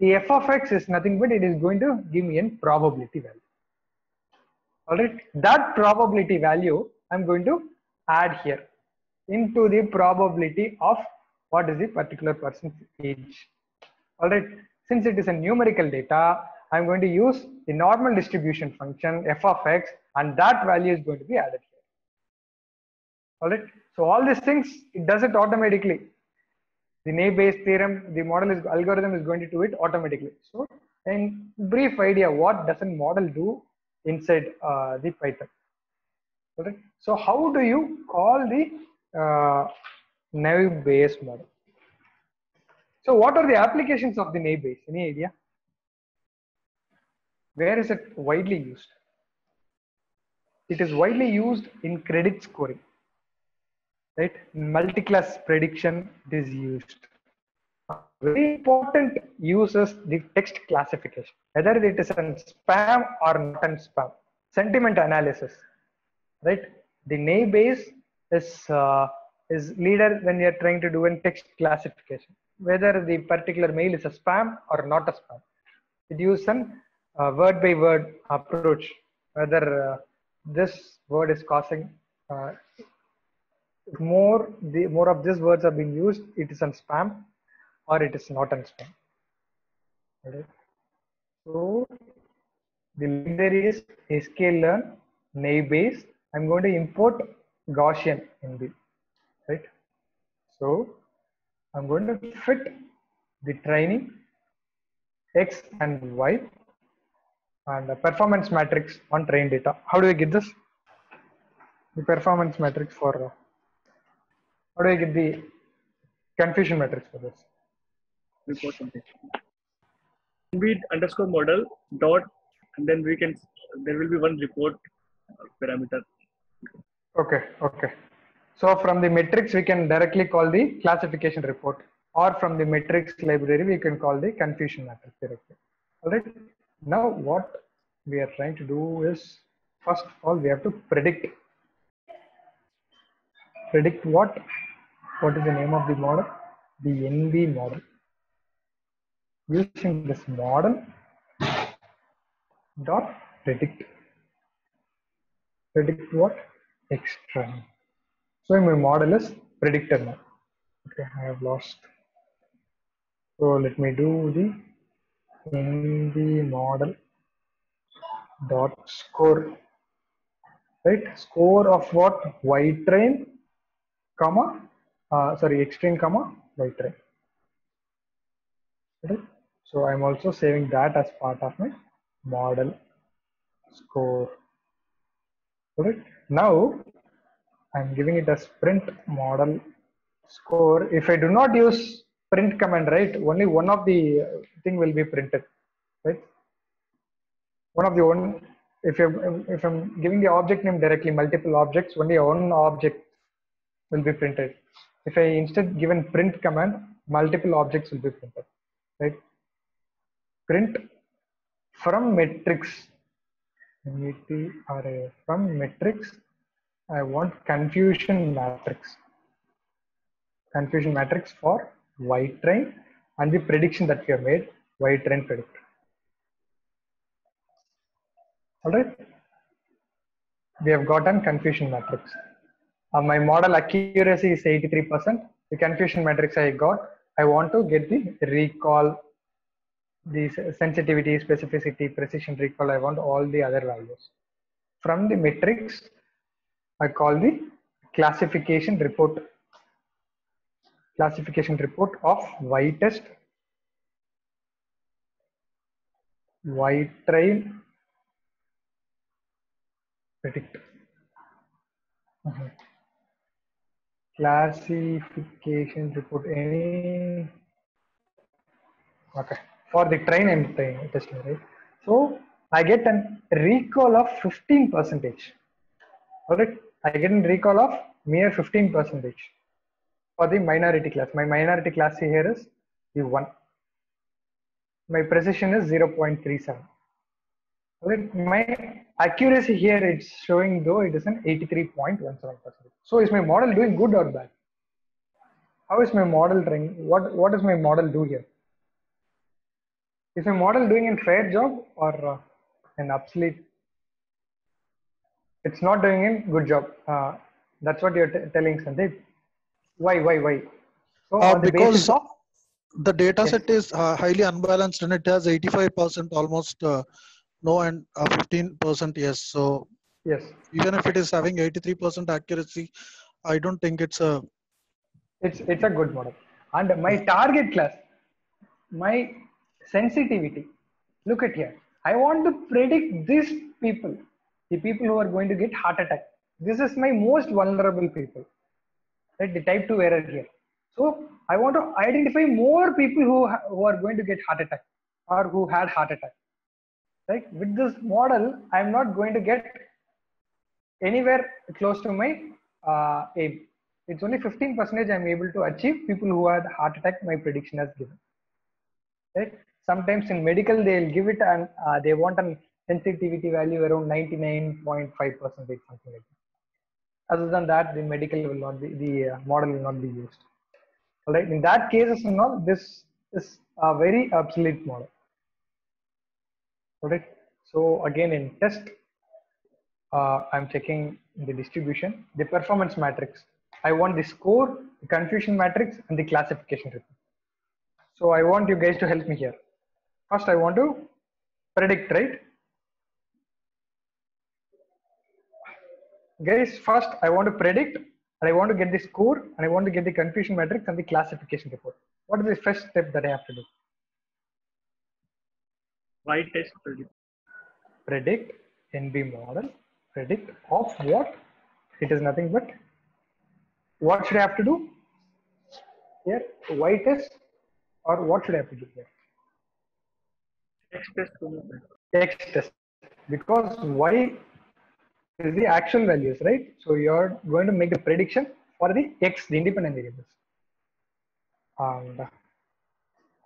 the f of x is nothing but it is going to give me a probability value. All right that probability value i'm going to add here into the probability of what is the particular person's age. All right since it is a numerical data i'm going to use the normal distribution function f of x and that value is going to be added here. All right so all these things it does it automatically the naive bayes theorem the model is algorithm is going to do it automatically. So in brief idea what does a model do inside uh, the python? Right so how do you call the uh, naive bayes model? So what are the applications of the naive bayes any idea? Where is it widely used? It is widely used in credit scoring right? Multi-class prediction is used. Very important uses the text classification whether it is in spam or not in spam. Sentiment analysis right? The naive bayes is uh, is leader when you are trying to do a text classification whether the particular mail is a spam or not a spam. It uses an uh, word by word approach whether uh, this word is causing uh, more the more of these words are being used it is on spam or it is not on spam. So the library is sklearn naive bayes i'm going to import gaussian in the right? So i'm going to fit the training x and y and the performance metrics on train data. How do i get this? The performance metrics for how do I get the confusion matrix for this? report something. Read underscore model dot, and then we can. There will be one report parameter. Okay, okay. So from the metrics, we can directly call the classification report, or from the metrics library, we can call the confusion matrix directly. All right. Now, what we are trying to do is, first of all, we have to predict. Predict what? What is the name of the model? The NB model. Using this model dot predict. Predict what? Extra. So my model is predictor now. Okay, I have lost. So let me do the NB model dot score. Right, score of what? Y train, comma, uh, sorry, extreme comma, train. Right. So I'm also saving that as part of my model score. Alright. Now I'm giving it as print model score. If I do not use print command, right, only one of the thing will be printed, right? One of the one, if you if I'm giving the object name directly, multiple objects, only one object will be printed. If I instead given print command, multiple objects will be printed, right? Print from metrics, from metrics, I want confusion matrix. Confusion matrix for y train and the prediction that we have made, y train predict. All right. We have gotten confusion matrix. Uh, my model accuracy is 83%. The confusion matrix I got, I want to get the recall, the sensitivity, specificity, precision recall. I want all the other values. From the metrics, I call the classification report. Classification report of y test, y train, predict. Mhm. Classification report any okay for the train and train testing right. So I get an recall of 15 percentage. Alright, I get a recall of mere 15 percentage for the minority class. My minority class here is the one. My precision is 0.37. Alright, my accuracy here it's showing though it is an 83.17%. So is my model doing good or bad? How is my model doing? What what does my model do here? Is my model doing a fair job or uh, an obsolete? It's not doing a good job. Uh, that's what you're t- telling Sandeep. Why, why, why? So Uh, because of the data Yes. set is uh, highly unbalanced and it has 85% almost uh, no and uh, 15% yes. So yes, even if it is having 83% accuracy, I don't think it's a it's it's a good model. And my target class, my sensitivity. Look at here. I want to predict these people, the people who are going to get heart attack. This is my most vulnerable people. Right, the type 2 error here. So I want to identify more people who, who are going to get heart attack or who had heart attack. Right? With this model, I'm not going to get anywhere close to my uh, aim. It's only 15 percentage I'm able to achieve people who had heart attack. My prediction has given. Right? Sometimes in medical they'll give it and uh, they want a sensitivity value around 99.5 percentage, something like that. Other than that, the medical will not be the uh, model will not be used. All right. In that cases, and all this is a very obsolete model. All right. So again, in test, uh, I'm checking the distribution, the performance matrix. I want the score, the confusion matrix, and the classification report. So I want you guys to help me here. First, I want to predict, right? Guys, first I want to predict, and I want to get the score, and I want to get the confusion matrix and the classification report. What is the first step that I have to do? Y test predict. predict NB model, predict of what? It is nothing but what should I have to do here? Y test or what should I have to do here? X test. X test because Y is the actual values, right? So you're going to make the prediction for the X, the independent variables. And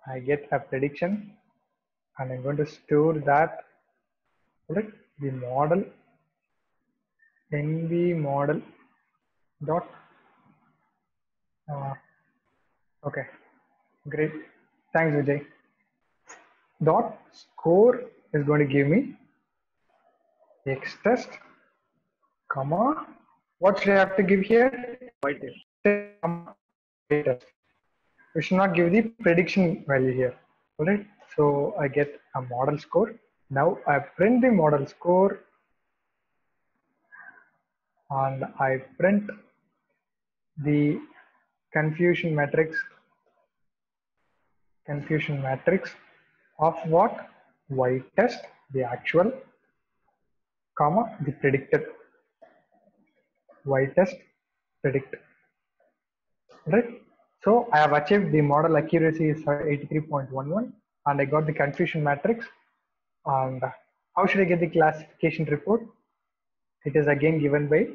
I get a prediction and I'm going to store that. Right. The model nb model dot uh, okay. Great. Thanks vijay. Dot score is going to give me x test comma. What should i have to give here? Test. We should not give the prediction value here. All right so i get a model score. Now I print the model score and I print the confusion matrix confusion matrix of what? Y test the actual comma the predicted. Y test predict. Right? So i have achieved the model accuracy is 83.11 and i got the confusion matrix. And how should i get the classification report? It is again given by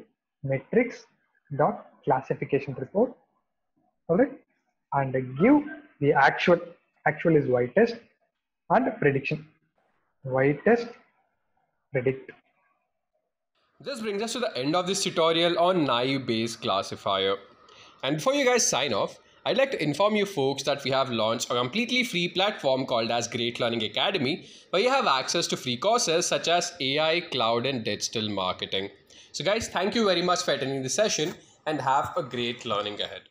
metrics dot classification report. All right. And give the actual actual is y test and prediction. Y test predict. This brings us to the end of this tutorial on naive Bayes classifier. And before you guys sign off, I'd like to inform you folks that we have launched a completely free platform called as Great Learning Academy, where you have access to free courses such as AI, cloud, and digital marketing. So guys, thank you very much for attending the session and have a great learning ahead.